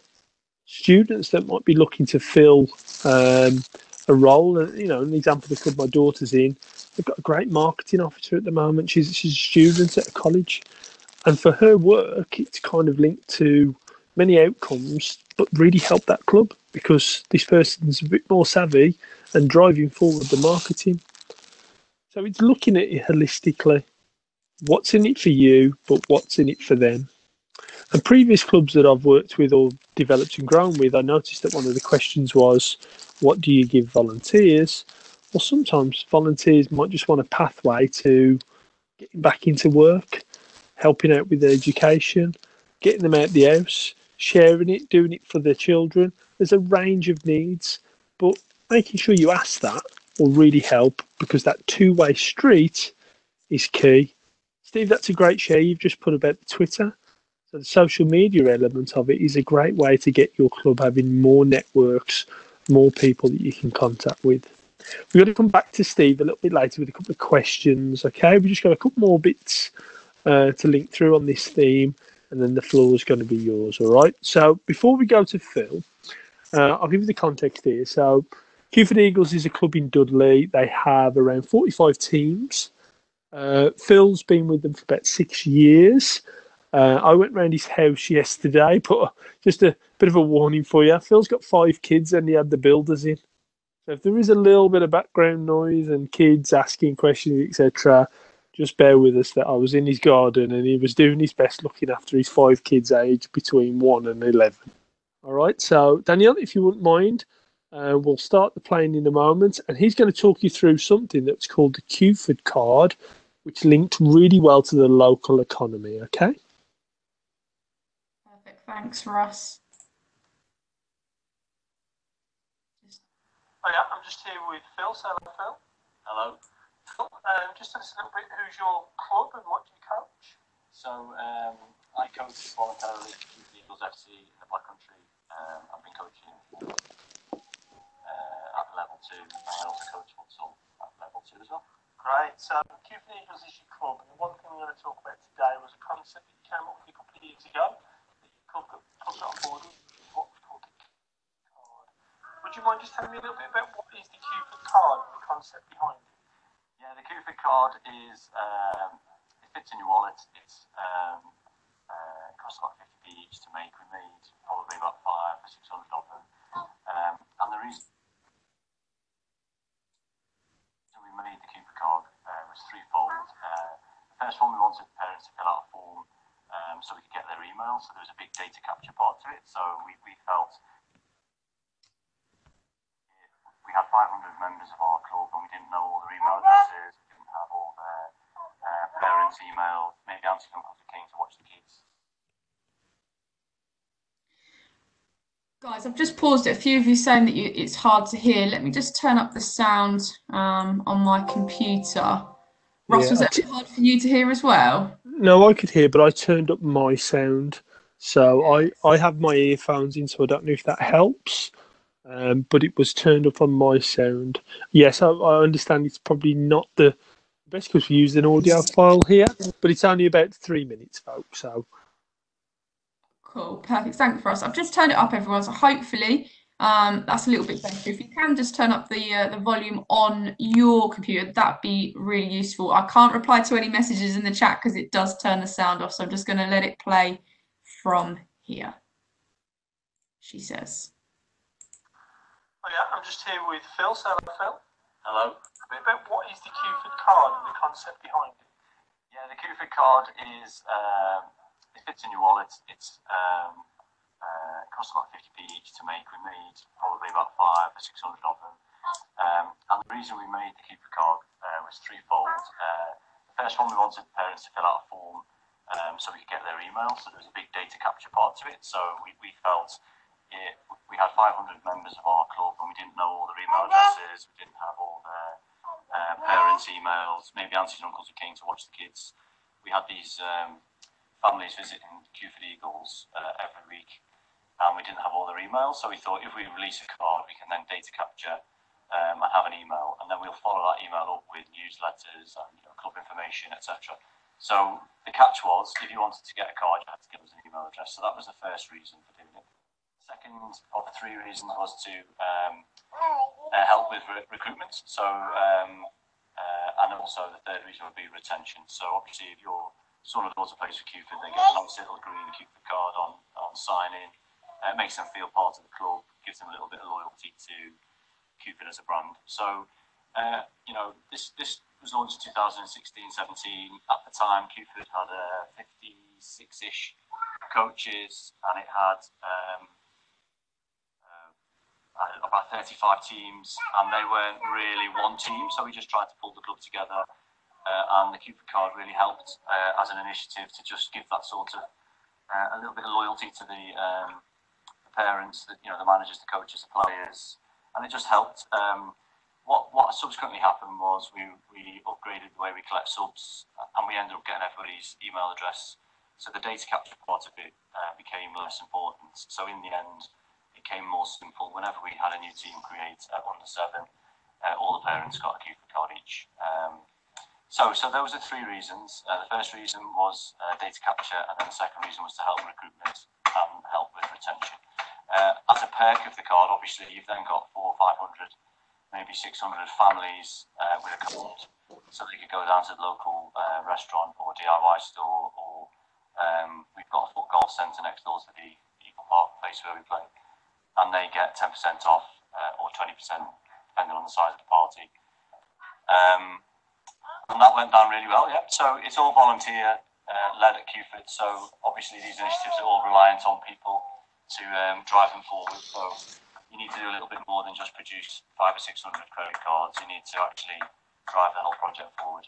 S3: Students that might be looking to fill um, a role, and you know, an example the club my daughter's in, they've got a great marketing officer at the moment. She's she's a student at a college, and for her work, it's kind of linked to many outcomes, but really help that club because this person's a bit more savvy and driving forward the marketing. So it's looking at it holistically. What's in it for you, but what's in it for them? And previous clubs that I've worked with or developed and grown with, I noticed that one of the questions was, what do you give volunteers? Well, sometimes volunteers might just want a pathway to getting back into work, helping out with their education, getting them out the house, sharing it, doing it for their children. There's a range of needs, but making sure you ask that will really help because that two way street is key. Steve, that's a great share you've just put about the Twitter. So the social media element of it is a great way to get your club having more networks, more people that you can contact with. We're going to come back to Steve a little bit later with a couple of questions. Okay, we've just got a couple more bits uh, to link through on this theme, and then the floor is going to be yours. All right. So before we go to Phil, uh, I'll give you the context here. So Kewford Eagles is a club in Dudley. They have around 45 teams. Uh, Phil's been with them for about six years. Uh, I went round his house yesterday, [LAUGHS] but just a bit of a warning for you. Phil's got five kids and he had the builders in. So if there is a little bit of background noise and kids asking questions, etc., just bear with us that I was in his garden and he was doing his best looking after his five kids aged between one and 11. All right, so Danielle, if you wouldn't mind, uh, we'll start the playing in a moment, and he's going to talk you through something that's called the Kewford card, which linked really well to the local economy. Okay.
S2: Perfect. Thanks, Russ.
S3: Oh yeah, I'm just here with Phil. So hello, Phil.
S6: Hello.
S3: Um, just tell us a little bit who's your club and what do you coach?
S6: So um, I coach voluntarily for Eagles FC in the Black Country. Um, I've been coaching uh, at level two, and I also coach futsal at level two as well.
S3: Great. So Kewford Eagles is your club, and the one thing we're going to talk about today was a concept that you came up with a couple of years ago that you club got, on board with, which what we call the card. Would you mind just telling me a little bit about what is the Kewford card and the concept behind it?
S6: Yeah, the Kewford card is um, it fits in your wallet. It's um, uh, it costs about 50p each to make. We made probably about five or six hundred of them. Um, and the reason we made the Kewford card uh, was threefold. Uh, the first one, we wanted parents to fill out a form um, so we could get their email. So there was a big data capture part to it. So we, we felt we had 500 members of our club and we didn't know all their email addresses, we didn't have all their uh, parents' email, maybe aunties and uncles who came to watch the kids.
S2: Guys, I've just paused it. A few of you saying that you, it's hard to hear. Let me just turn up the sound um, on my computer. Ross,
S3: Yeah,
S2: was
S3: I
S2: it hard for you to hear as well?
S3: No, I could hear, but I turned up my sound. So I, I have my earphones in, so I don't know if that helps. Um, but it was turned up on my sound. Yes, I, I understand it's probably not the best because we used an audio file here, but it's only about three minutes, folks. So
S2: Cool, perfect. Thank for us. I've just turned it up, everyone. So hopefully um, that's a little bit better. If you can just turn up the uh, the volume on your computer, that'd be really useful. I can't reply to any messages in the chat because it does turn the sound off. So I'm just going to let it play from here. She says.
S3: Oh yeah, I'm just here with Phil. So hello, Phil.
S6: Hello.
S3: A bit about what is the Kewford card and the concept behind it.
S6: Yeah, the Kewford card is um, it fits in your wallet. It's um, uh, it costs about 50p each to make. We made probably about five or six hundred of them. Um, and the reason we made the Kewford card was threefold. Uh, the first one, we wanted parents to fill out a form um, so we could get their email. So there was a big data capture part to it. So we, we felt it, we had 500 members of our club and we didn't know all their email addresses. We didn't have all their uh, parents' emails, maybe aunties and uncles who came to watch the kids. We had these um, families visiting Kewford Eagles uh, every week and we didn't have all their emails. So we thought if we release a card, we can then data capture um, and have an email, and then we'll follow that email up with newsletters and you know, club information, etc. So the catch was, if you wanted to get a card, you had to give us an email address. So that was the first reason for doing second of three reasons was to um, uh, help with re- recruitment. So um, uh, and also the third reason would be retention. So obviously, if your son or daughter plays for Kewford, they get a nice little green Kewford card on on signing. Uh, it makes them feel part of the club, gives them a little bit of loyalty to Kewford as a brand. So, uh, you know, this this was launched in 2016, 17. At the time, Kewford had uh, 56-ish coaches, and it had um, uh, about 35 teams, and they weren't really one team. So we just tried to pull the club together, uh, and the Kewford card really helped uh, as an initiative to just give that sort of uh, a little bit of loyalty to the, um, the parents, the, you know, the managers, the coaches, the players and it just helped. Um, what what subsequently happened was we, we upgraded the way we collect subs, and we ended up getting everybody's email address. So the data capture part of it uh, became less important. So in the end, became more simple. Whenever we had a new team create at under seven, uh, all the parents got a Kewford card each. Um, so, so those are three reasons. Uh, the first reason was uh, data capture, and then the second reason was to help recruitment and help with retention. Uh, as a perk of the card, obviously, you've then got four, five hundred, maybe six hundred families uh, with a card, so they could go down to the local uh, restaurant or DIY store, or um, we've got a foot golf centre next door to the Eagle Park place where we play, and they get ten percent off uh, or twenty percent depending on the size of the party. Um, and that went down really well. Yeah, so it's all volunteer uh, led at Kewford. So obviously these initiatives are all reliant on people to um, drive them forward. So you need to do a little bit more than just produce five or six hundred credit cards. You need to actually drive the whole project forward.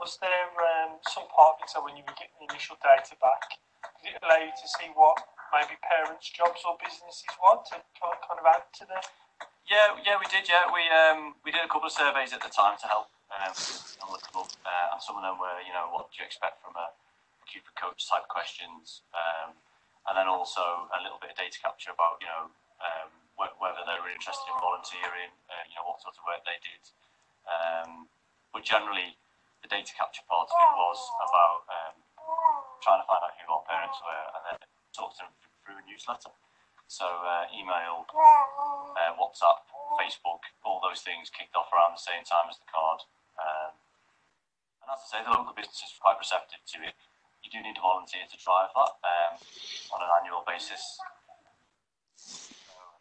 S3: Was there um, some part of it, so when you were getting the initial data back, did it allow you to see what maybe parents' jobs or businesses want to kind of add to the?
S6: Yeah, yeah, we did. Yeah, we um, we did a couple of surveys at the time to help um, uh, and some of them were, you know, what do you expect from a Kewford coach type questions. Um, and then also a little bit of data capture about you know um, wh- whether they were interested in volunteering, uh, you know what sort of work they did. Um, but generally, the data capture part of it was about um, trying to find out who our parents were and then talk to them through a newsletter. So uh, email, uh, WhatsApp, Facebook, all those things kicked off around the same time as the card. Um, and as I say, the local business is quite receptive to it you do need a volunteer to drive that um, on an annual basis. So,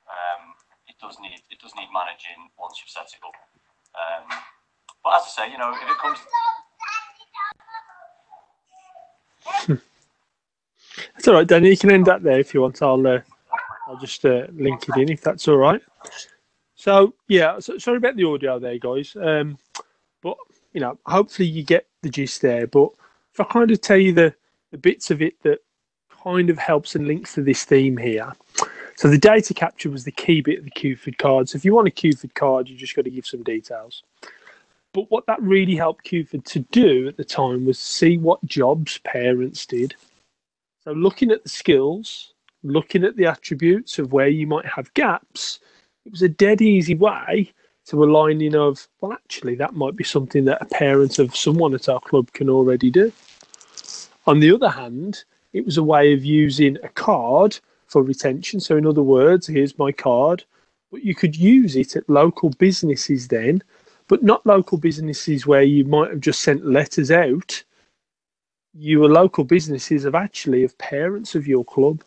S6: um, it does need it does need managing once you've set it up. Um, but as I say, you know, if it comes. [LAUGHS] [LAUGHS]
S3: That's all right, Danny. You can end that there if you want. I'll uh, I'll just uh, link it in if that's all right. So yeah, so, sorry about the audio there, guys. Um, but you know, hopefully you get the gist there. But if I kind of tell you the, the bits of it that kind of helps and links to this theme here. So the data capture was the key bit of the Kewford card. So if you want a Kewford card, you just got to give some details. But what that really helped Kewford to do at the time was see what jobs parents did. So looking at the skills, looking at the attributes of where you might have gaps, it was a dead easy way to aligning of, well, actually, that might be something that a parent of someone at our club can already do. On the other hand, it was a way of using a card for retention. So, in other words, here's my card, but you could use it at local businesses then, but not local businesses where you might have just sent letters out. You were local businesses of actually of parents of your club.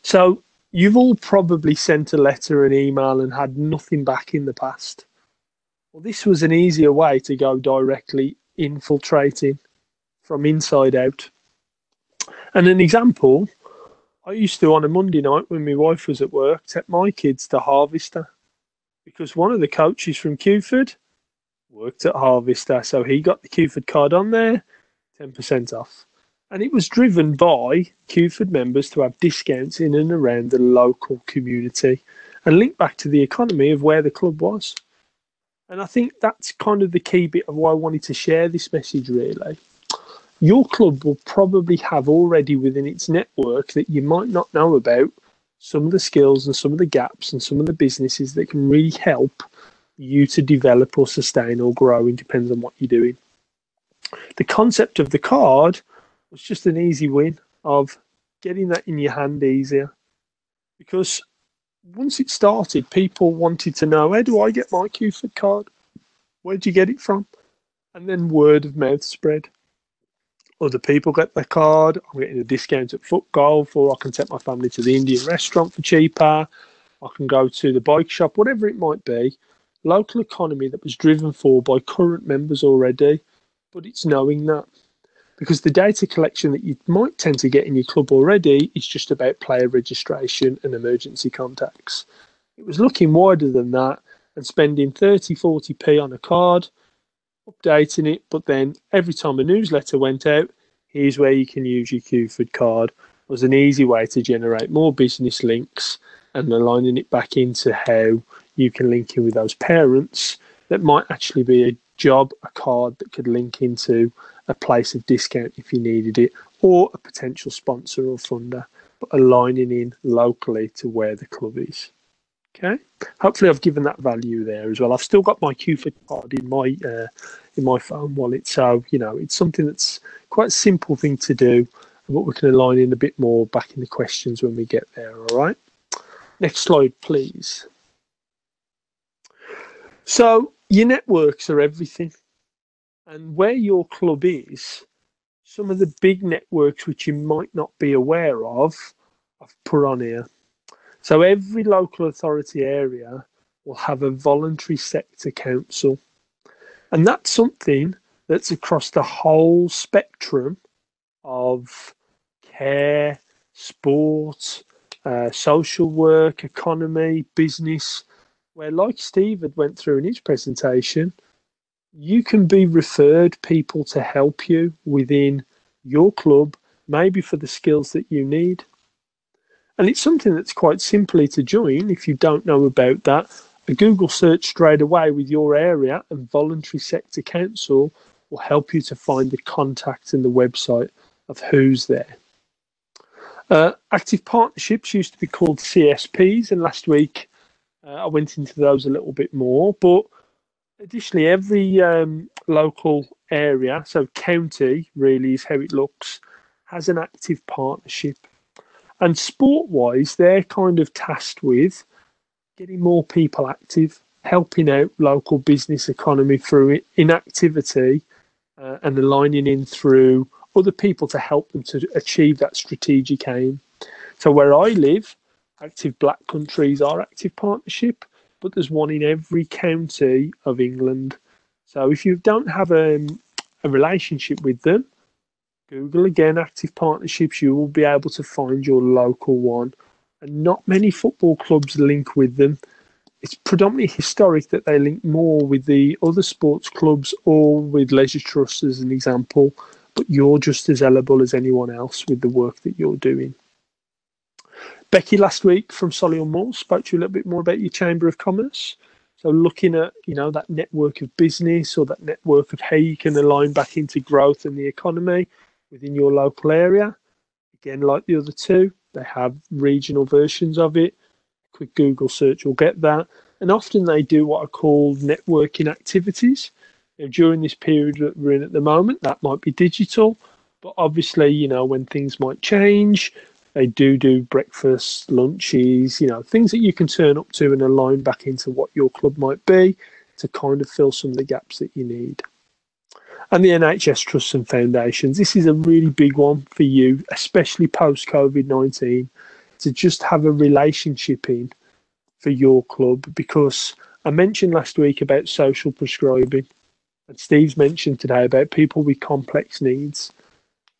S3: So you've all probably sent a letter, an email, and had nothing back in the past. Well, this was an easier way to go directly infiltrating from inside out. And an example, I used to on a Monday night when my wife was at work take my kids to Harvester because one of the coaches from Kewford worked at Harvester, so he got the Kewford card on there, 10% off. And it was driven by Kewford members to have discounts in and around the local community and link back to the economy of where the club was. And I think that's kind of the key bit of why I wanted to share this message really. Your club will probably have already within its network that you might not know about some of the skills and some of the gaps and some of the businesses that can really help you to develop or sustain or grow. It depends on what you're doing. The concept of the card was just an easy win of getting that in your hand easier because once it started, people wanted to know, where do I get my Kewford card? Where'd you get it from? And then word of mouth spread. Other people get the card. I'm getting a discount at Foot Golf, or I can take my family to the Indian restaurant for cheaper. I can go to the bike shop, whatever it might be. Local economy that was driven for by current members already, but it's knowing that because the data collection that you might tend to get in your club already is just about player registration and emergency contacts. It was looking wider than that and spending 30, 40p on a card, updating it, but then every time a newsletter went out, here's where you can use your Kewford card was an easy way to generate more business links and aligning it back into how you can link in with those parents that might actually be a job, a card that could link into a place of discount if you needed it, or a potential sponsor or funder, but aligning in locally to where the club is. Okay, hopefully I've given that value there as well. I've still got my Kewford card in my uh, in my phone wallet, so you know it's something that's quite a simple thing to do, but we can align in a bit more back in the questions when we get there. All right, next slide, please. So your networks are everything and where your club is, some of the big networks which you might not be aware of, I've put on here. So every local authority area will have a voluntary sector council. And that's something that's across the whole spectrum of care, sport, uh, social work, economy, business, where like Steve had went through in his presentation, you can be referred people to help you within your club, maybe for the skills that you need. And it's something that's quite simply to join if you don't know about that. A Google search straight away with your area and voluntary sector council will help you to find the contact in the website of who's there. Uh, active partnerships used to be called CSPs, and last week uh, I went into those a little bit more. But additionally, every um, local area, so county really is how it looks, has an active partnership. And sport wise, they're kind of tasked with getting more people active, helping out local business economy through inactivity uh, and aligning in through other people to help them to achieve that strategic aim. So, where I live, Active Black Countries are active partnership but there's one in every county of England. So if you don't have a, um, a relationship with them, Google again active partnerships, you will be able to find your local one. And not many football clubs link with them. It's predominantly historic that they link more with the other sports clubs or with leisure trusts as an example, but you're just as eligible as anyone else with the work that you're doing. Becky last week from Solihull Moors spoke to you a little bit more about your Chamber of Commerce. So looking at you know that network of business or that network of how you can align back into growth and the economy within your local area. Again, like the other two, they have regional versions of it. A quick Google search will get that. And often they do what are called networking activities. You know, during this period that we're in at the moment, that might be digital, but obviously, you know, when things might change, they do do breakfast, lunches, you know, things that you can turn up to and align back into what your club might be to kind of fill some of the gaps that you need. And the NHS trusts and foundations. This is a really big one for you, especially post COVID 19, to just have a relationship in for your club because I mentioned last week about social prescribing, and Steve's mentioned today about people with complex needs.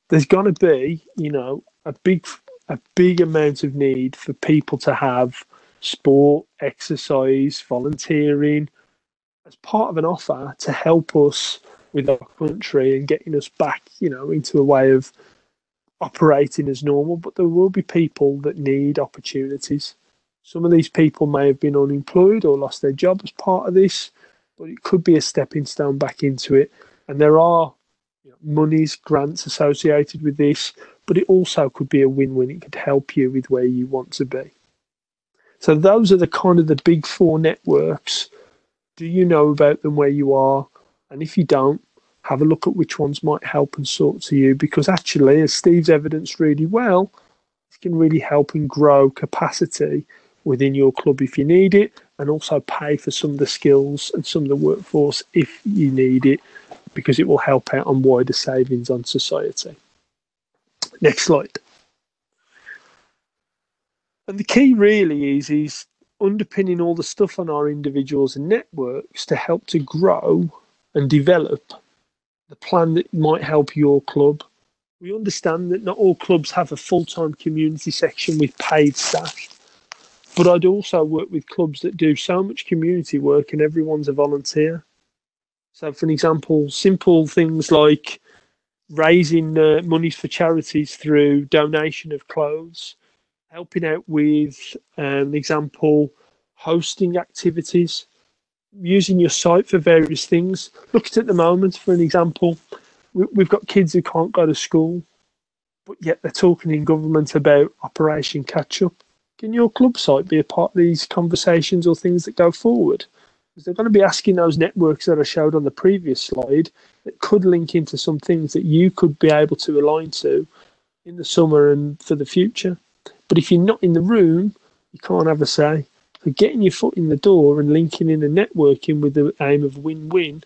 S3: There's going to be, you know, a big a big amount of need for people to have sport, exercise, volunteering, as part of an offer to help us with our country and getting us back, you know, into a way of operating as normal. But there will be people that need opportunities. Some of these people may have been unemployed or lost their job as part of this, but it could be a stepping stone back into it. And there are you know, monies, grants associated with this, but it also could be a win win. It could help you with where you want to be. So those are the kind of the big four networks. Do you know about them where you are? And if you don't, have a look at which ones might help and sort to you because actually, as Steve's evidenced really well, it can really help and grow capacity within your club if you need it and also pay for some of the skills and some of the workforce if you need it because it will help out on wider savings on society. Next slide. And the key really is is underpinning all the stuff on our individuals and networks to help to grow and develop the plan that might help your club. We understand that not all clubs have a full-time community section with paid staff. But I'd also work with clubs that do so much community work and everyone's a volunteer. So, for an example, simple things like raising uh, monies for charities through donation of clothes, helping out with, um, example, hosting activities, using your site for various things. Look at at the moment, for an example, we, we've got kids who can't go to school, but yet they're talking in government about Operation Catch Up. Can your club site be a part of these conversations or things that go forward? Because they're going to be asking those networks that I showed on the previous slide that could link into some things that you could be able to align to in the summer and for the future. But if you're not in the room, you can't have a say. So getting your foot in the door and linking in and networking with the aim of win-win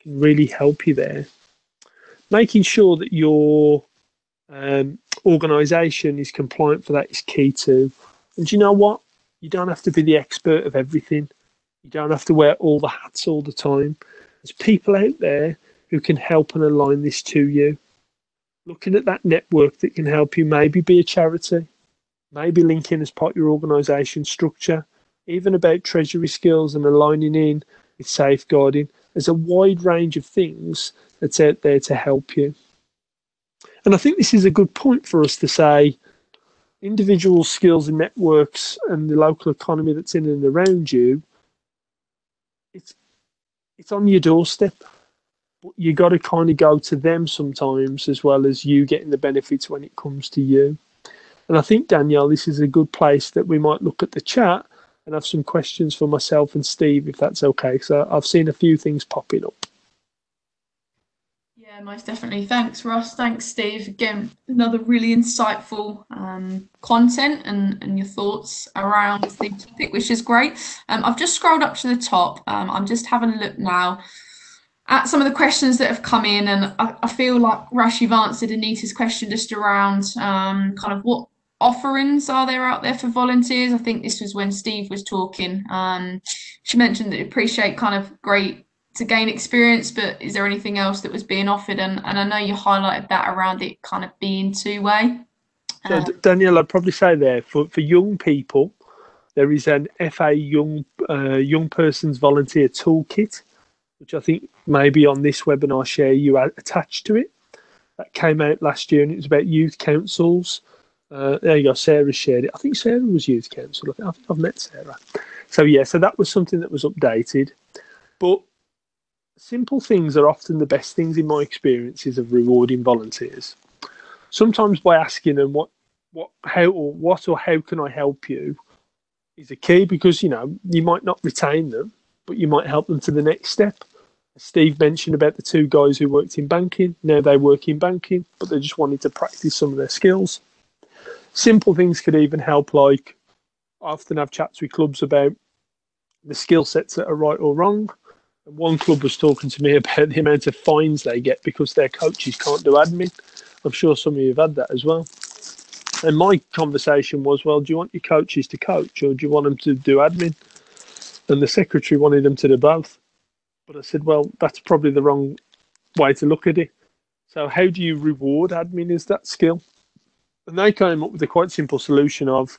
S3: can really help you there. Making sure that your um, organisation is compliant for that is key too. And you know what? You don't have to be the expert of everything. You don't have to wear all the hats all the time. There's people out there who can help and align this to you. Looking at that network that can help you maybe be a charity, maybe link in as part of your organisation structure, even about treasury skills and aligning in with safeguarding. There's a wide range of things that's out there to help you. And I think this is a good point for us to say individual skills and networks and the local economy that's in and around you, it's it's on your doorstep. You got to kind of go to them sometimes as well as you getting the benefits when it comes to you. And I think Danielle, this is a good place that we might look at the chat and have some questions for myself and Steve, if that's okay. So I've seen a few things popping up.
S2: Yeah, most definitely. Thanks, Ross. Thanks, Steve. Again, another really insightful um, content and, and your thoughts around the topic, which is great. Um, I've just scrolled up to the top. Um, I'm just having a look now at some of the questions that have come in, and I, I feel like Rush, you've answered Anita's question just around um, kind of what offerings are there out there for volunteers? I think this was when Steve was talking. Um, she mentioned that appreciate kind of great to gain experience, but is there anything else that was being offered? And, and I know you highlighted that around it kind of being two way.
S3: So, uh, Danielle, I'd probably say there for, for young people, there is an FA Young uh, Young Persons Volunteer Toolkit, which I think maybe on this webinar share you attached to it. That came out last year, and it was about youth councils. Uh, there you go. Sarah shared it. I think Sarah was youth council. I think I've met Sarah. So yeah, so that was something that was updated. But simple things are often the best things in my experiences of rewarding volunteers. Sometimes by asking them what, what, how, or what, or how can I help you, is a key because you know you might not retain them, but you might help them to the next step. Steve mentioned about the two guys who worked in banking. Now they work in banking, but they just wanted to practice some of their skills. Simple things could even help, like I often have chats with clubs about the skill sets that are right or wrong. And one club was talking to me [LAUGHS] about the amount of fines they get because their coaches can't do admin. I'm sure some of you have had that as well. And my conversation was, well, do you want your coaches to coach or do you want them to do admin? And the secretary wanted them to do both. But I said, well, that's probably the wrong way to look at it. So, how do you reward admin Is that skill? And they came up with a quite simple solution of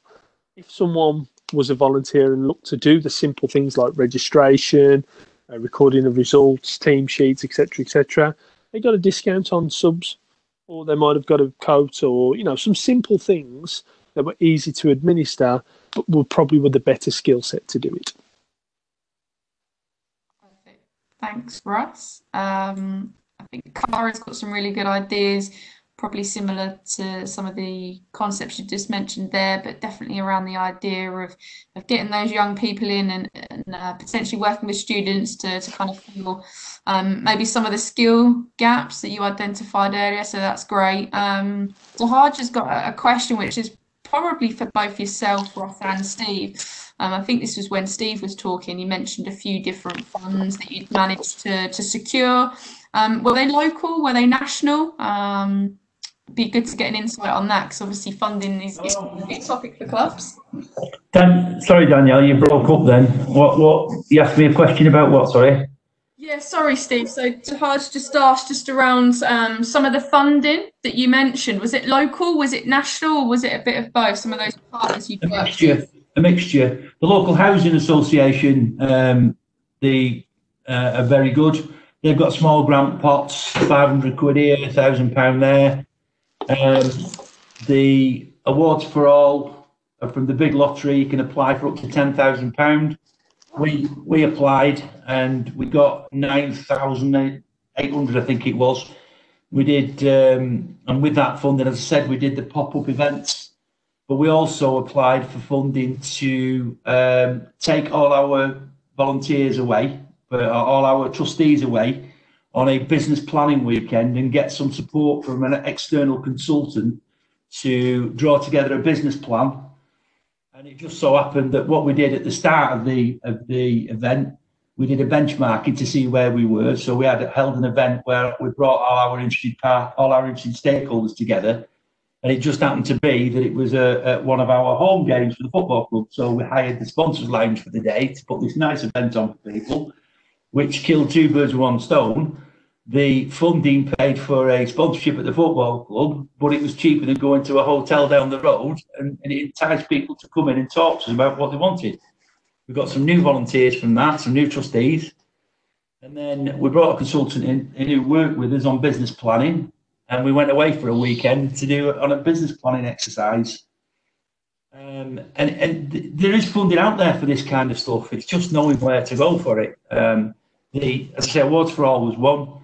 S3: if someone was a volunteer and looked to do the simple things like registration, uh, recording of results, team sheets, etc., etc. They got a discount on subs, or they might have got a coat, or you know, some simple things that were easy to administer, but were probably with a better skill set to do it.
S2: Thanks, Russ. Um, I think Kara's got some really good ideas probably similar to some of the concepts you just mentioned there, but definitely around the idea of, of getting those young people in and, and uh, potentially working with students to, to kind of fill um, maybe some of the skill gaps that you identified earlier. So that's great. Um, Dahaj has got a question which is probably for both yourself, Russ, and Steve. Um, I think this was when Steve was talking. You mentioned a few different funds that you'd managed to, to secure. Um, were they local? Were they national? Um, be good to get an insight on that because obviously funding is, is a big topic for clubs.
S4: Dan, sorry, Danielle, you broke up then. What? What? You asked me a question about what? Sorry.
S2: Yeah, sorry, Steve. So Tahaj just asked just around um, some of the funding that you mentioned. Was it local? Was it national? Or was it a bit of both? Some of those partners you
S4: a mixture. A mixture. The local housing association, um, they uh, are very good. They've got small grant pots, five hundred quid here, thousand pound there. Um, the awards for all are from the big lottery. You can apply for up to ten thousand pound. We we applied and we got nine thousand eight hundred, I think it was. We did, um, and with that funding, as I said, we did the pop up events, but we also applied for funding to um, take all our volunteers away, uh, all our trustees away on a business planning weekend and get some support from an external consultant to draw together a business plan. And it just so happened that what we did at the start of the of the event, we did a benchmarking to see where we were. So we had held an event where we brought all our interested part, all our interested stakeholders together. And it just happened to be that it was uh, a, a, one of our home games for the football club. So we hired the sponsors lounge for the day to put this nice event on for people which killed two birds with one stone. The funding paid for a sponsorship at the football club, but it was cheaper than going to a hotel down the road, and, and it enticed people to come in and talk to us about what they wanted. We got some new volunteers from that, some new trustees, and then we brought a consultant in, in who worked with us on business planning, and we went away for a weekend to do on a business planning exercise. Um, and and th- there is funding out there for this kind of stuff. It's just knowing where to go for it. Um, the, as I say, Awards for All was one.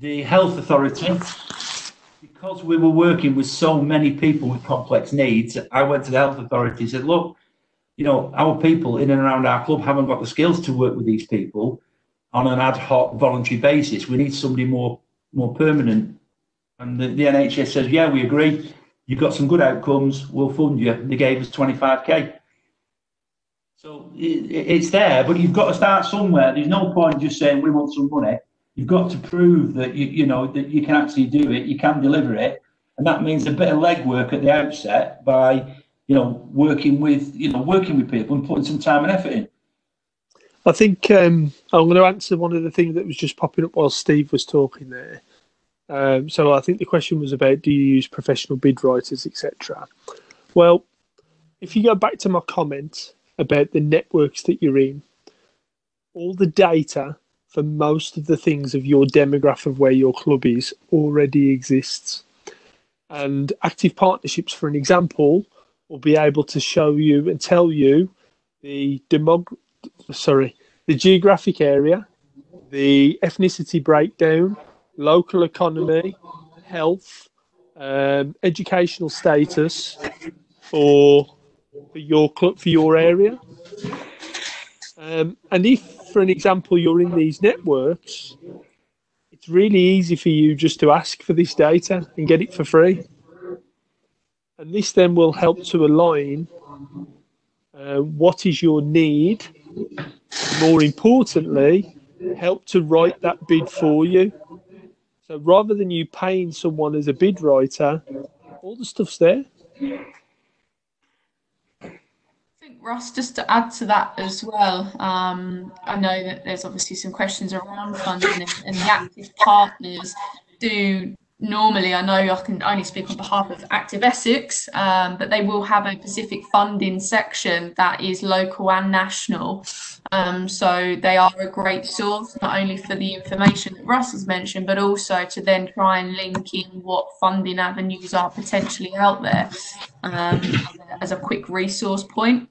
S4: The Health Authority, because we were working with so many people with complex needs, I went to the Health Authority and said, look, you know, our people in and around our club haven't got the skills to work with these people on an ad hoc voluntary basis. We need somebody more more permanent. And the, the NHS says, yeah, we agree. You've got some good outcomes. We'll fund you. They gave us 25k. So it's there, but you've got to start somewhere. There's no point just saying we want some money. You've got to prove that you you know that you can actually do it, you can deliver it, and that means a bit of legwork at the outset by you know working with you know working with people and putting some time and effort in.
S3: I think um, I'm going to answer one of the things that was just popping up while Steve was talking there. Um, so I think the question was about do you use professional bid writers, etc. Well, if you go back to my comment about the networks that you're in. All the data for most of the things of your demographic of where your club is already exists. And active partnerships, for an example, will be able to show you and tell you the demog sorry, the geographic area, the ethnicity breakdown, local economy, health, um, educational status for for your club for your area. Um, and if, for an example, you're in these networks, it's really easy for you just to ask for this data and get it for free. And this then will help to align uh, what is your need. More importantly, help to write that bid for you. So rather than you paying someone as a bid writer, all the stuff's there.
S2: Russ, just to add to that as well, um, I know that there's obviously some questions around funding and, the active partners do normally, I know I can only speak on behalf of Active Essex, um, but they will have a specific funding section that is local and national. Um, so they are a great source, not only for the information that Russ has mentioned, but also to then try and link in what funding avenues are potentially out there um, as a quick resource point.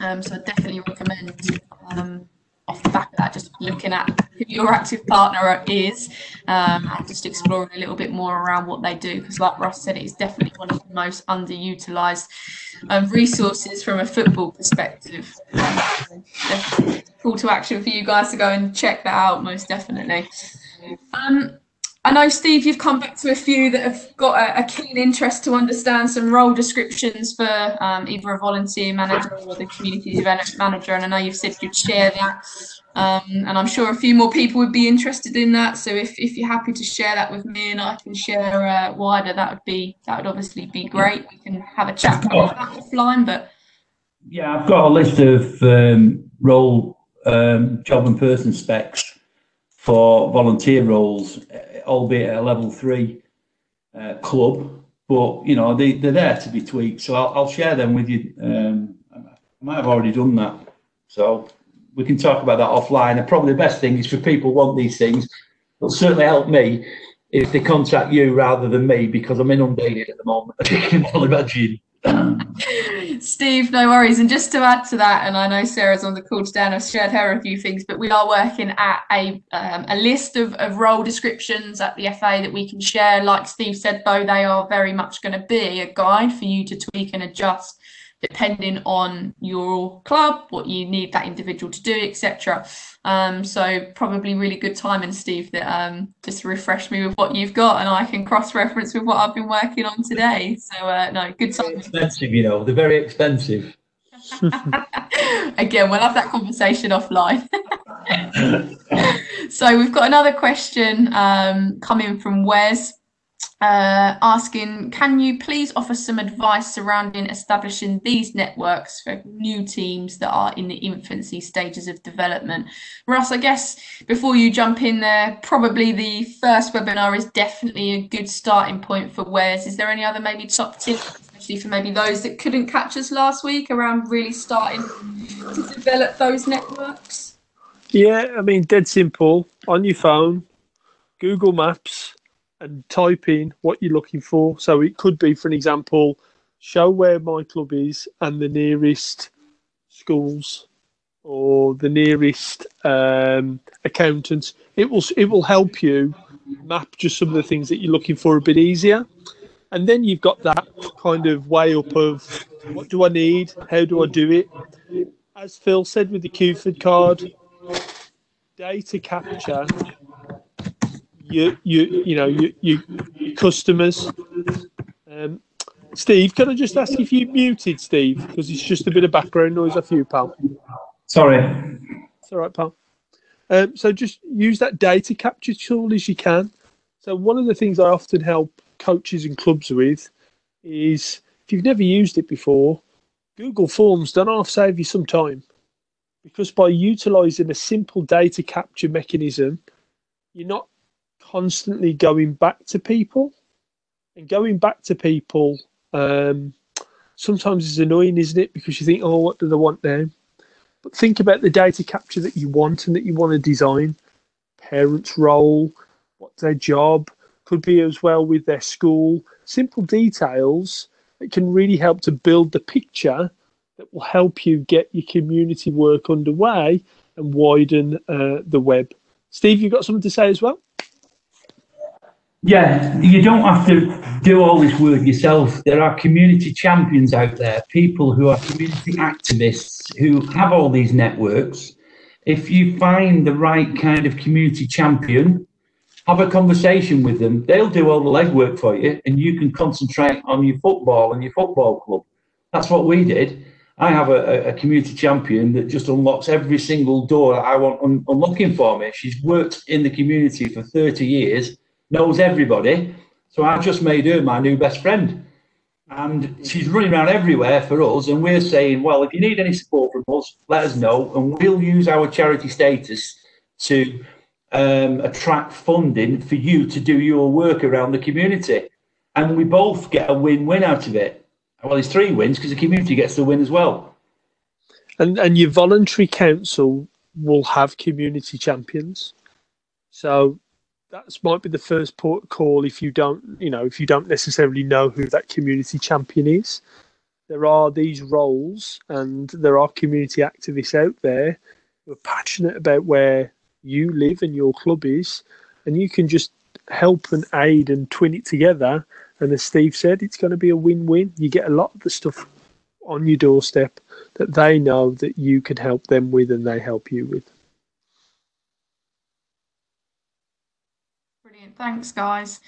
S2: Um, so I definitely recommend um, off the back of that, just looking at who your active partner is um, and just exploring a little bit more around what they do. Because, like Russ said, it is definitely one of the most underutilized um, resources from a football perspective. Um, call to action for you guys to go and check that out, most definitely. Um, I know, Steve, you've come back to a few that have got a, a keen interest to understand some role descriptions for um, either a volunteer manager or the community development manager. And I know you've said you'd share that. Um, and I'm sure a few more people would be interested in that. So if, if you're happy to share that with me and I can share uh, wider, that would be that would obviously be great. We can have a chat about that offline. But
S4: yeah, I've got a list of um, role, um, job and person specs for volunteer roles albeit a level three uh, club. But you know they they're there to be tweaked, so I'll, I'll share them with you. Um, I might have already done that, so we can talk about that offline. And probably the best thing is for people want these things. It'll certainly help me if they contact you rather than me because I'm inundated at the moment. [LAUGHS] You can imagine. [LAUGHS]
S2: Steve, no worries. And just to add to that, and I know Sarah's on the call today and I've shared her a few things, but we are working at a um, a list of, of role descriptions at the FA that we can share. Like Steve said, though, they are very much going to be a guide for you to tweak and adjust depending on your club, what you need that individual to do, etc. Um, so probably really good timing, Steve, that um, just refresh me with what you've got, and I can cross-reference with what I've been working on today. So uh, no, good time.
S4: Expensive, you know, they're very expensive. [LAUGHS]
S2: Again, we'll have that conversation offline. [LAUGHS] so we've got another question um, coming from Wes uh, asking, can you please offer some advice surrounding establishing these networks for new teams that are in the infancy stages of development? Russ, I guess before you jump in there, probably the first webinar is definitely a good starting point for Wes. Is there any other maybe top tips, especially for maybe those that couldn't catch us last week around really starting to develop those networks?
S3: Yeah, I mean, dead simple on your phone, Google Maps and type in what you're looking for. So it could be, for an example, show where my club is and the nearest schools or the nearest um, accountants. It will it will help you map just some of the things that you're looking for a bit easier. And then you've got that kind of way up of what do I need? How do I do it? As Phil said with the Kewford card, data capture you you you know you, you customers. Um, Steve, can I just ask if you muted Steve because it's just a bit of background noise off you, pal.
S4: Sorry.
S3: It's all right, pal. Um, so just use that data capture tool as you can. So one of the things I often help coaches and clubs with is if you've never used it before, Google Forms don't half save you some time because by utilizing a simple data capture mechanism, you're not constantly going back to people. And going back to people um, sometimes is annoying isn't it? Because you think oh what do they want now but think about the data capture that you want and that you want to design. Parents role what's their job could be as well with their school. Simple details that can really help to build the picture that will help you get your community work underway and widen uh, the web. Steve you've got something to say as well
S4: yeah, you don't have to do all this work yourself. There are community champions out there, people who are community activists who have all these networks. If you find the right kind of community champion, have a conversation with them. They'll do all the legwork for you, and you can concentrate on your football and your football club. That's what we did. I have a, a community champion that just unlocks every single door that I want un- unlocking for me. She's worked in the community for 30 years knows everybody. So I just made her my new best friend. And she's running around everywhere for us. And we're saying, well, if you need any support from us, let us know. And we'll use our charity status to um, attract funding for you to do your work around the community. And we both get a win win out of it. Well, it's three wins because the community gets the win as well.
S3: And, and your voluntary council will have community champions. So that might be the first port call if you don't, you know, if you don't necessarily know who that community champion is. There are these roles, and there are community activists out there who are passionate about where you live and your club is, and you can just help and aid and twin it together. And as Steve said, it's going to be a win-win. You get a lot of the stuff on your doorstep that they know that you can help them with, and they help you with.
S2: Brilliant. Thanks, guys.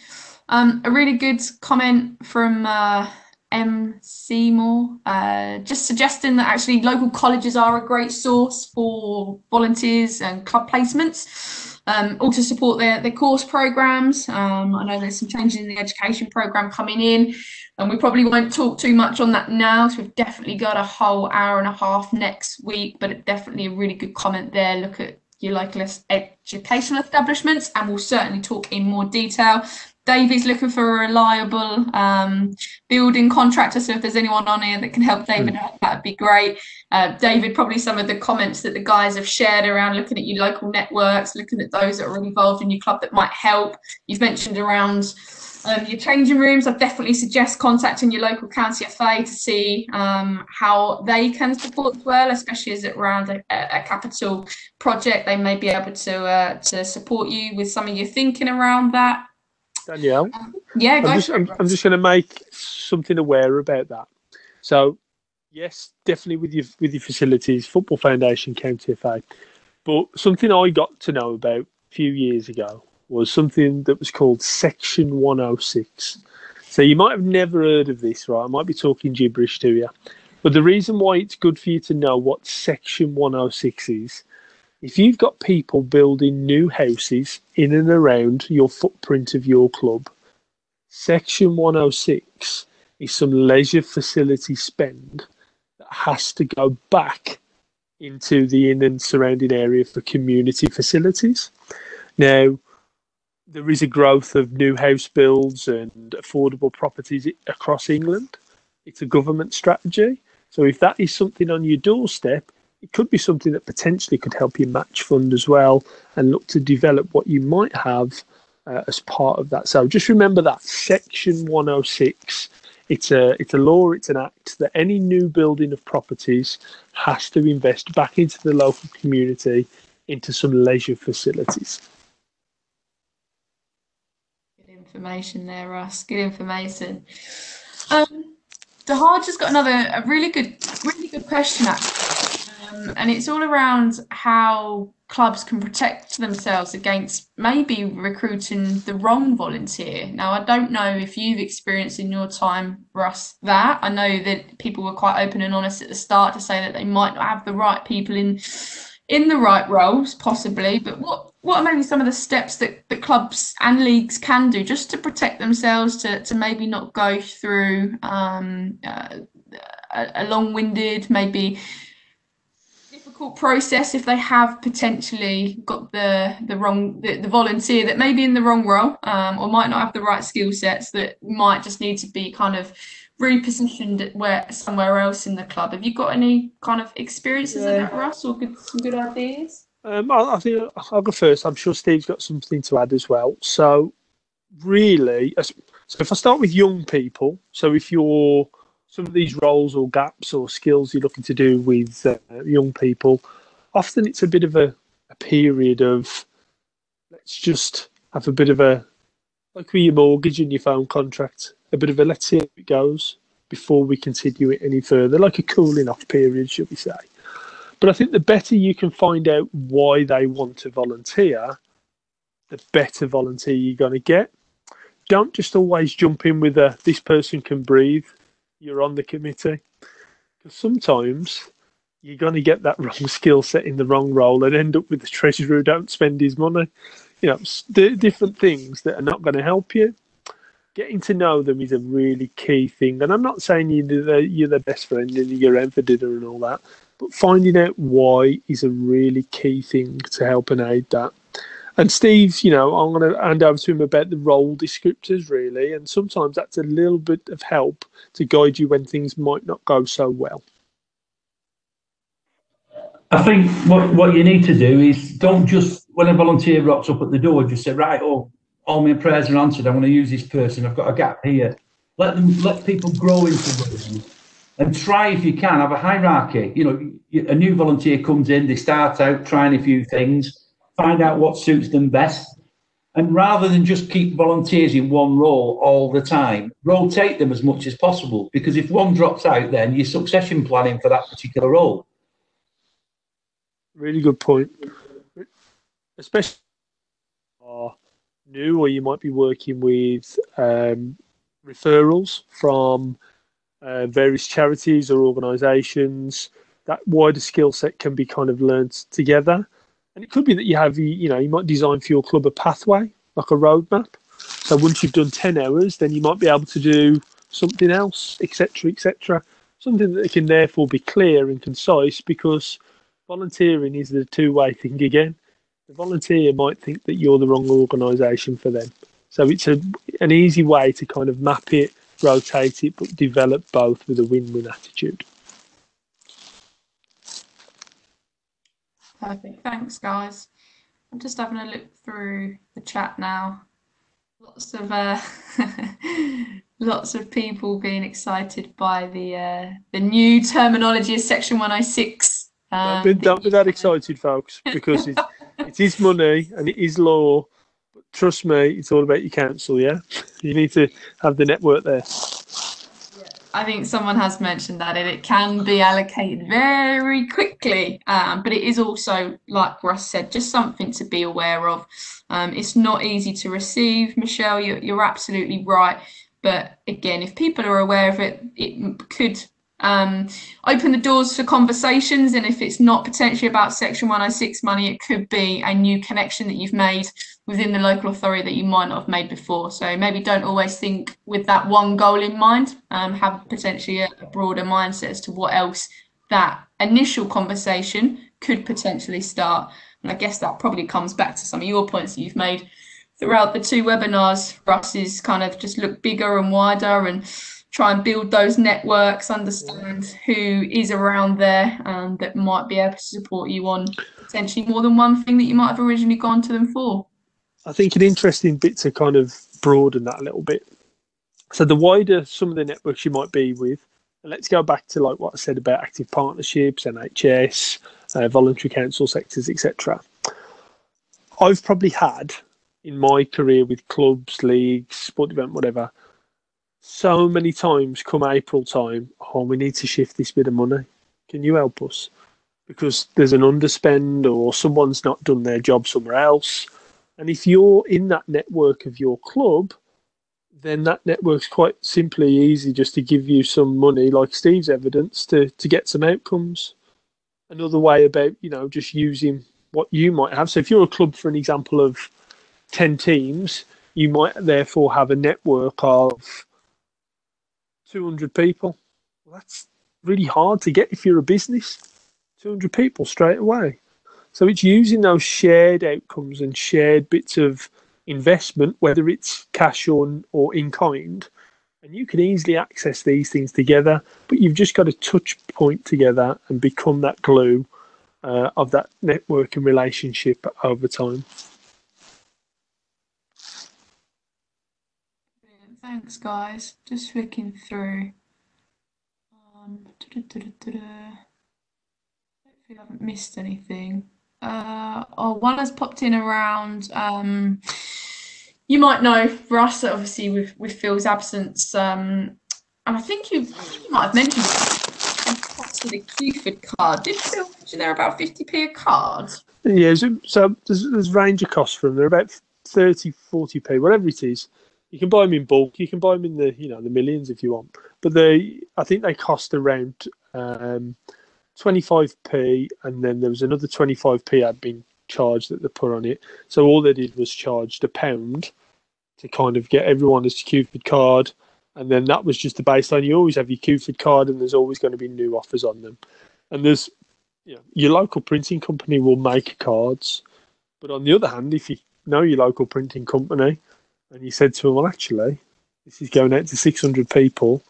S2: Um, a really good comment from uh, M. Seymour, uh, just suggesting that actually local colleges are a great source for volunteers and club placements. Um, also support their, their course programs. Um, I know there's some changes in the education program coming in, and we probably won't talk too much on that now. So we've definitely got a whole hour and a half next week, but definitely a really good comment there. Look at your local educational establishments, and we'll certainly talk in more detail David's looking for a reliable um, building contractor. So if there's anyone on here that can help David mm. that'd be great. Uh, David, probably some of the comments that the guys have shared around looking at your local networks, looking at those that are involved in your club that might help. You've mentioned around um, your changing rooms. I definitely suggest contacting your local county FA to see um, how they can support as well, especially as it around a, a, capital project. They may be able to uh, to support you with some of your thinking around that.
S3: Danielle.
S2: Yeah,
S3: I'm just, I'm, I'm just going to make something aware about that. So, yes, definitely with your with your facilities, Football Foundation, County FA. But something I got to know about a few years ago was something that was called Section 106. So you might have never heard of this, right? I might be talking gibberish to you. But the reason why it's good for you to know what Section 106 is if you've got people building new houses in and around your footprint of your club, Section 106 is some leisure facility spend that has to go back into the in and surrounding area for community facilities. Now, there is a growth of new house builds and affordable properties across England. It's a government strategy. So, if that is something on your doorstep, it could be something that potentially could help you match fund as well and look to develop what you might have uh, as part of that. So just remember that section 106 it's a it's a law it's an act that any new building of properties has to invest back into the local community into some leisure facilities
S2: good information there Russ good information um Dahaj has got another a really good really good question actually um, and it's all around how clubs can protect themselves against maybe recruiting the wrong volunteer. Now, I don't know if you've experienced in your time, Russ, that. I know that people were quite open and honest at the start to say that they might not have the right people in in the right roles, possibly. But what what are maybe some of the steps that, that clubs and leagues can do just to protect themselves to, to maybe not go through um, uh, a, a long-winded, maybe difficult process if they have potentially got the the wrong the, the volunteer that may be in the wrong role um, or might not have the right skill sets that might just need to be kind of repositioned where somewhere else in the club. Have you got any kind of experiences yeah. in that, Russ, or good, some good ideas?
S3: Um, I, I think I'll go first. I'm sure Steve's got something to add as well. So, really, so if I start with young people, so if you're some of these roles or gaps or skills you're looking to do with uh, young people, often it's a bit of a, a period of let's just have a bit of a like with your mortgage and your phone contract, a bit of a let's see how it goes before we continue it any further, like a cooling off period, should we say. But I think the better you can find out why they want to volunteer, the better volunteer you're going to get. Don't just always jump in with a this person can breathe you're on the committee. Because sometimes you're going to get that [LAUGHS] wrong skill set in the wrong role and end up with the treasurer who don't spend his money. You know, different things that are not going to help you. Getting to know them is a really key thing. And I'm not saying you're the, you're the best friend and you're around for dinner and all that, but finding out why is a really key thing to help and aid that. And Steve, you know, I'm going to hand over to him about the role descriptors, really. And sometimes that's a little bit of help to guide you when things might not go so well.
S4: I think what, what you need to do is don't just, when a volunteer rocks up at the door, just say, right, oh, all my prayers are answered. I want to use this person. I've got a gap here. Let them, let people grow into roles and try if you can have a hierarchy. You know, a new volunteer comes in, they start out trying a few things, find out what suits them best. And rather than just keep volunteers in one role all the time, rotate them as much as possible. Because if one drops out, then you're succession planning for that particular role.
S3: Really good point. Especially new, or you might be working with um, referrals from uh, various charities or organisations. That wider skill set can be kind of learned together, and it could be that you have you know you might design for your club a pathway like a roadmap. So once you've done ten hours, then you might be able to do something else, etc., etc. Something that can therefore be clear and concise because volunteering is the two-way thing again. The volunteer might think that you're the wrong organisation for them. So it's a, an easy way to kind of map it, rotate it, but develop both with a win-win attitude.
S2: Perfect. Thanks, guys. I'm just having a look through the chat now. Lots of uh, [LAUGHS] lots of people being excited by the uh, the new terminology of Section 106.
S3: Um, don't, be, don't be that excited, folks, because it, [LAUGHS] it is money and it is law. But trust me, it's all about your council. Yeah, [LAUGHS] you need to have the network there.
S2: I think someone has mentioned that it can be allocated very quickly, um, but it is also, like Russ said, just something to be aware of. Um, it's not easy to receive, Michelle. You're, you're absolutely right. But again, if people are aware of it, it could um, open the doors for conversations. And if it's not potentially about Section 106 money, it could be a new connection that you've made within the local authority that you might not have made before. So maybe don't always think with that one goal in mind, um, have potentially a, a broader mindset as to what else that initial conversation could potentially start. And I guess that probably comes back to some of your points that you've made throughout the two webinars. for us is kind of just look bigger and wider and try and build those networks, understand who is around there um, that might be able to support you on potentially more than one thing that you might have originally gone to them for.
S3: I think an interesting bit to kind of broaden that a little bit. So the wider some of the networks you might be with, let's go back to like what I said about active partnerships, NHS, uh, voluntary council sectors, etc. I've probably had in my career with clubs, leagues, sport event, whatever, so many times come April time, oh, we need to shift this bit of money. Can you help us? Because there's an underspend or someone's not done their job somewhere else. And if you're in that network of your club, then that network's quite simply easy just to give you some money, like Steve's evidence, to, to get some outcomes. Another way about, you know, just using what you might have. So if you're a club, for an example, of 10 teams, you might therefore have a network of 200 people. Well, that's really hard to get if you're a business. 200 people straight away. So it's using those shared outcomes and shared bits of investment, whether it's cash on or in kind. And you can easily access these things together, but you've just got to touch point together and become that glue uh, of that networking relationship over time.
S2: Thanks, guys. Just flicking through. Um, hopefully, I haven't missed anything. Uh, oh, one has popped in around. Um, you might know Russ, obviously, with, with Phil's absence. Um, and I think you, you might have mentioned the Kewford card. Did Phil mention they're about 50p a card?
S3: Yeah, so, so there's, there's range of costs for them. They're about 30, 40p, whatever it is. You can buy them in bulk. You can buy them in the you know the millions if you want. But they, I think they cost around um, 25p, and then there was another 25p had been charged that they put on it. So all they did was charged a pound to kind of get everyone a Kewford card, and then that was just the baseline. You always have your Kewford card, and there's always going to be new offers on them. And there's you know, your local printing company will make cards, but on the other hand, if you know your local printing company, and you said to them, well, actually, this is going out to 600 people.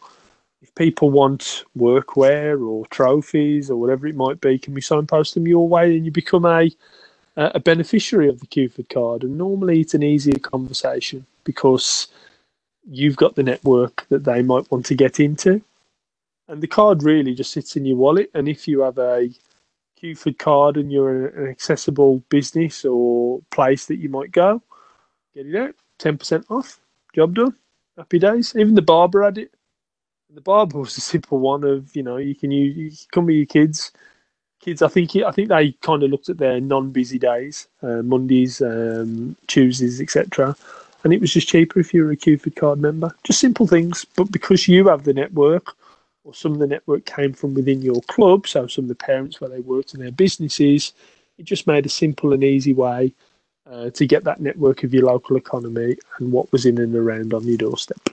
S3: If people want workwear or trophies or whatever it might be, can we signpost them your way? And you become a a beneficiary of the Kewford card. And normally it's an easier conversation because you've got the network that they might want to get into. And the card really just sits in your wallet. And if you have a Kewford card and you're an accessible business or place that you might go, get it out, 10% off, job done, happy days. Even the barber had it. The barber was a simple one of, you know, you can use, you can come with your kids. Kids, I think I think they kind of looked at their non-busy days, uh, Mondays, um, Tuesdays, etc. And it was just cheaper if you were a Kewford card member. Just simple things, but because you have the network, or some of the network came from within your club, so some of the parents where they worked in their businesses, it just made a simple and easy way uh, to get that network of your local economy and what was in and around on your doorstep.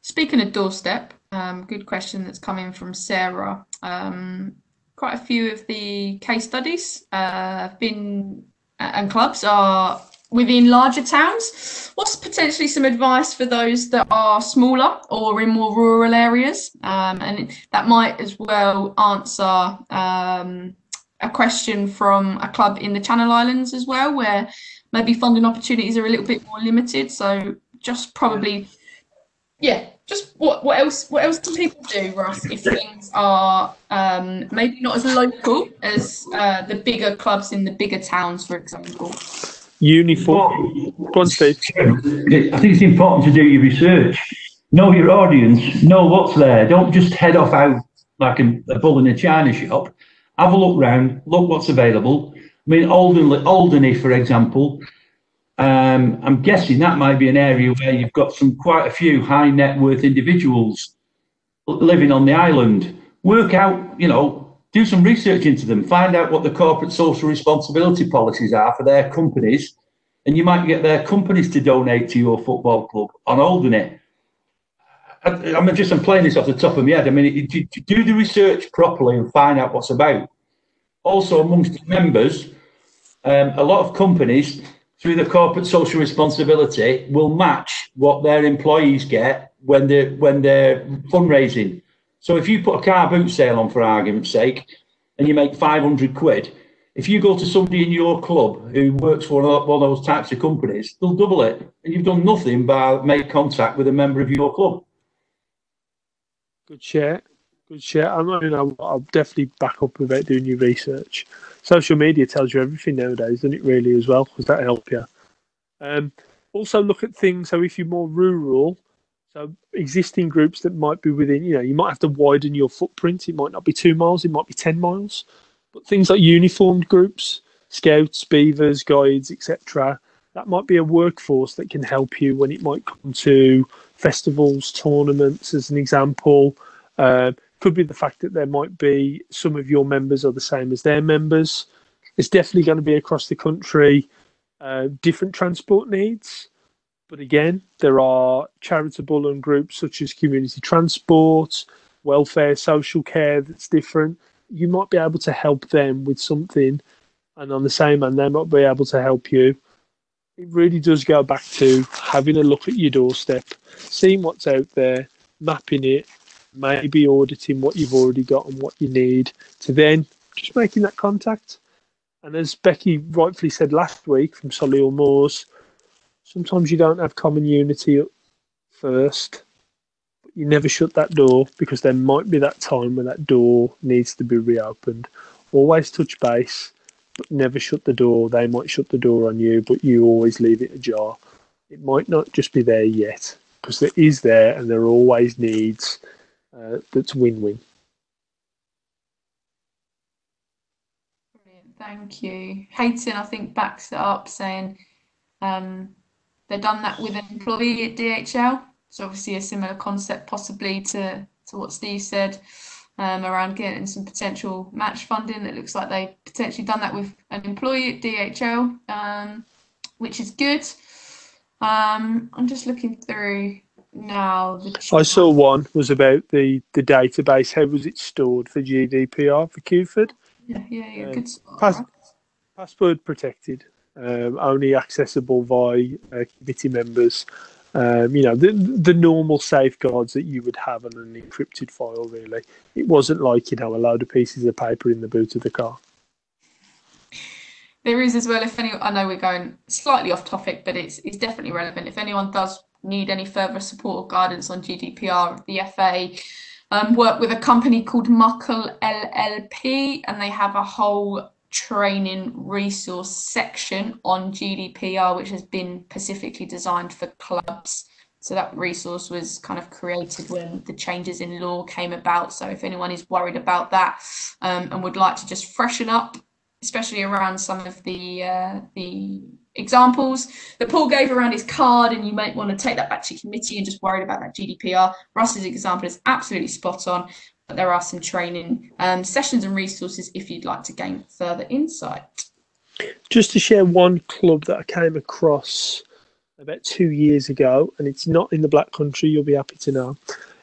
S2: Speaking of doorstep, um, good question that's coming from Sarah. Um, quite a few of the case studies uh, have been and clubs are within larger towns. What's potentially some advice for those that are smaller or in more rural areas? Um, and that might as well answer um, a question from a club in the Channel Islands as well, where maybe funding opportunities are a little bit more limited. So just probably, yeah, just what what else what else can people do, Russ, if things are um, maybe not as local as uh, the bigger clubs in the bigger towns, for example?
S3: Uniform. Go on, Steve.
S4: I think it's important to do your research. Know your audience. Know what's there. Don't just head off out like a, a bull in a china shop. Have a look round. Look what's available. I mean, Alden, Alderney, for example. Um, I'm guessing that might be an area where you've got some quite a few high net worth individuals living on the island. Work out, you know, do some research into them, find out what the corporate social responsibility policies are for their companies, and you might get their companies to donate to your football club on Alderney. I, I'm just I'm playing this off the top of my head. I mean, do the research properly and find out what's about. Also, amongst members, um, a lot of companies through the corporate social responsibility will match what their employees get when they when they're fundraising. So if you put a car boot sale on, for argument's sake, and you make 500 quid, if you go to somebody in your club who works for one of those types of companies, they'll double it. And you've done nothing but make contact with a member of your club.
S3: Good share. Good share. I mean, I'll, I'll definitely back up about doing your research. Social media tells you everything nowadays, doesn't it, really, as well? Does that help you? Um, also, look at things. So, if you're more rural, so existing groups that might be within, you know, you might have to widen your footprint. It might not be two miles, it might be 10 miles. But things like uniformed groups, scouts, beavers, guides, etc., that might be a workforce that can help you when it might come to festivals, tournaments, as an example. Uh, could be the fact that there might be some of your members are the same as their members. It's definitely going to be across the country, uh, different transport needs. But again, there are charitable and groups such as community transport, welfare, social care that's different. You might be able to help them with something, and on the same hand, they might be able to help you. It really does go back to having a look at your doorstep, seeing what's out there, mapping it, maybe auditing what you've already got and what you need, to then just making that contact. And as Becky rightfully said last week from Solihull Moors, sometimes you don't have common unity first, but you never shut that door because there might be that time when that door needs to be reopened. Always touch base, never shut the door. They might shut the door on you, but you always leave it ajar. It might not just be there yet because there is there and there are always needs uh, that's win-win. Brilliant.
S2: Thank you. Hayton, I think, backs it up saying um, They've done that with an employee at DHL. So obviously a similar concept possibly to, to what Steve said um, around getting some potential match funding. It looks like they've potentially done that with an employee at DHL, um, which is good. Um, I'm just looking through now.
S3: I saw one was about the, the database. How was it stored for GDPR for Kewford?
S2: Yeah, yeah, yeah. Um, good.
S3: Pass, password protected. um, only accessible by uh, committee members. Um, you know the the normal safeguards that you would have on an encrypted file. Really, it wasn't like you know a load of pieces of paper in the boot of the car.
S2: There is as well. If any, I know we're going slightly off topic, but it's it's definitely relevant. If anyone does need any further support or guidance on GDPR, the FA um, work with a company called Muckle LLP, and they have a whole training resource section on GDPR, which has been specifically designed for clubs. So that resource was kind of created when the changes in law came about. So if anyone is worried about that um, and would like to just freshen up, especially around some of the uh, the examples that Paul gave around his card, and you might want to take that back to committee and just worried about that GDPR. Russ's example is absolutely spot on, there are some training um, sessions and resources if you'd like to gain further insight.
S3: Just to share one club that I came across about two years ago, and it's not in the Black Country, you'll be happy to know.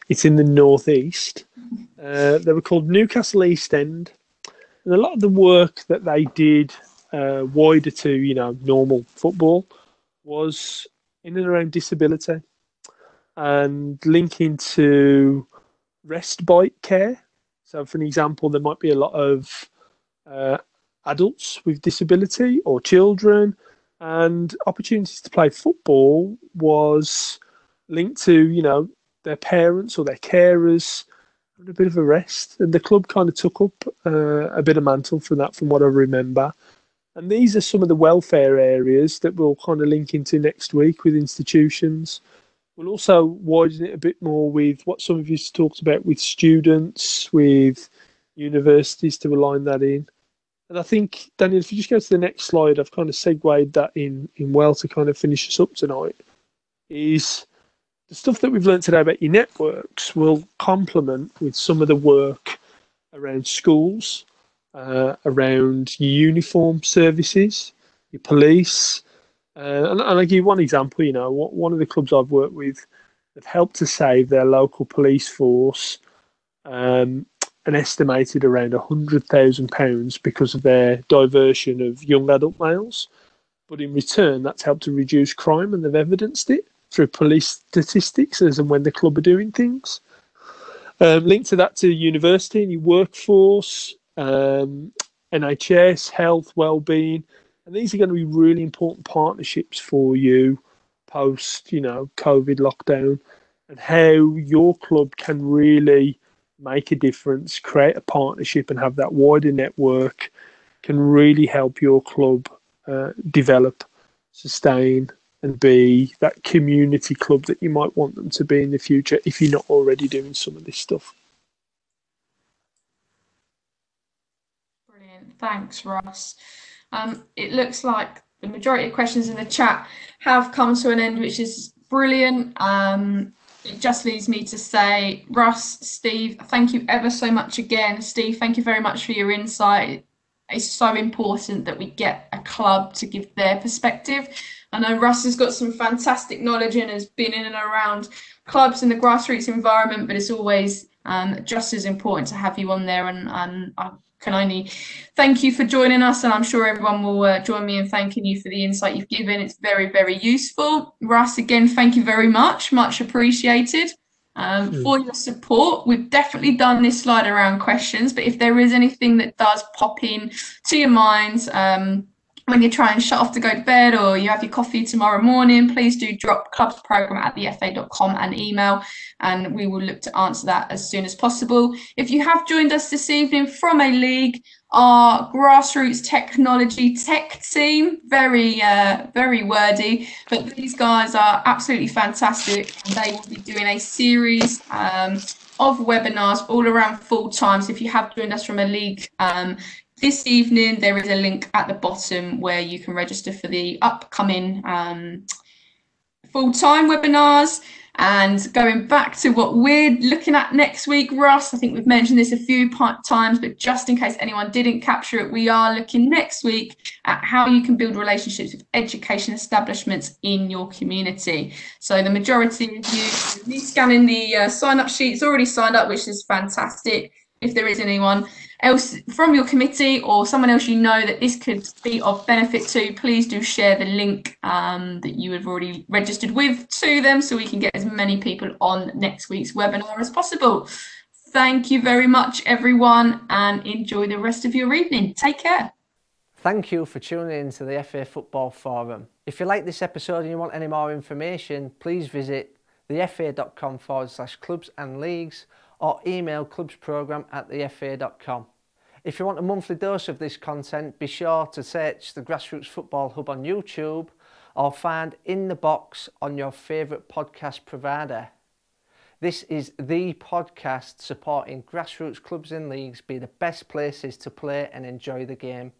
S3: It's in the Northeast. Uh, they were called Newcastle East End. And a lot of the work that they did uh, wider to you know normal football was in and around disability and linking to respite care. So, for an example, there might be a lot of uh, adults with disability or children, and opportunities to play football was linked to you know their parents or their carers a bit of a rest, and the club kind of took up uh, a bit of mantle from that, from what I remember. And these are some of the welfare areas that we'll kind of link into next week with institutions. We'll also widen it a bit more with what some of you talked about with students, with universities to align that in. And I think, Danielle, if you just go to the next slide, I've kind of segued that in, in well to kind of finish us up tonight. Is the stuff that we've learned today about your networks will complement with some of the work around schools uh, around uniform services, your police. Uh, and, and I'll give you one example. You know, one of the clubs I've worked with have helped to save their local police force um, an estimated around £100,000 because of their diversion of young adult males. But in return, that's helped to reduce crime and they've evidenced it through police statistics as and when the club are doing things. Um, linked to that to university and your workforce, um, NHS, health, well-being, and these are going to be really important partnerships for you post, you know, COVID lockdown, and how your club can really make a difference, create a partnership, and have that wider network can really help your club uh, develop, sustain, and be that community club that you might want them to be in the future if you're not already doing some of this stuff. Brilliant.
S2: Thanks, Russ. Um, it looks like the majority of questions in the chat have come to an end, which is brilliant. Um, it just leaves me to say, Russ, Steve, thank you ever so much again. Steve, thank you very much for your insight. It's so important that we get a club to give their perspective. I know Russ has got some fantastic knowledge and has been in and around clubs in the grassroots environment, but it's always um, just as important to have you on there. And, and I can only thank you for joining us, and I'm sure everyone will uh, join me in thanking you for the insight you've given. It's very, very useful. Russ, again, thank you very much. Much appreciated. Um, mm. For your support, we've definitely done this slide around questions, but if there is anything that does pop in to your minds, um, when you try and shut off to go to bed or you have your coffee tomorrow morning, please do drop clubs program at thefa.com and email, and we will look to answer that as soon as possible. If you have joined us this evening from a league, our grassroots technology tech team, very, uh, very wordy, but these guys are absolutely fantastic. They will be doing a series. Um, of webinars all around full time. So if you have joined us from a league, um, this evening, there is a link at the bottom where you can register for the upcoming um, full-time webinars. And going back to what we're looking at next week, Russ, I think we've mentioned this a few times, but just in case anyone didn't capture it, we are looking next week at how you can build relationships with education establishments in your community. So the majority of you, scanning the uh, sign up sheets already signed up, which is fantastic if there is anyone else from your committee or someone else you know that this could be of benefit to, please do share the link um, that you have already registered with to them so we can get as many people on next week's webinar as possible. Thank you very much, everyone, and enjoy the rest of your evening. Take care.
S1: Thank you for tuning in to the FA Football Forum. If you like this episode and you want any more information, please visit thefa.com forward slash clubs and leagues or email clubsprogram at thefa.com. If you want a monthly dose of this content, be sure to search the Grassroots Football Hub on YouTube or find In the Box on your favourite podcast provider. This is the podcast supporting grassroots clubs and leagues be the best places to play and enjoy the game.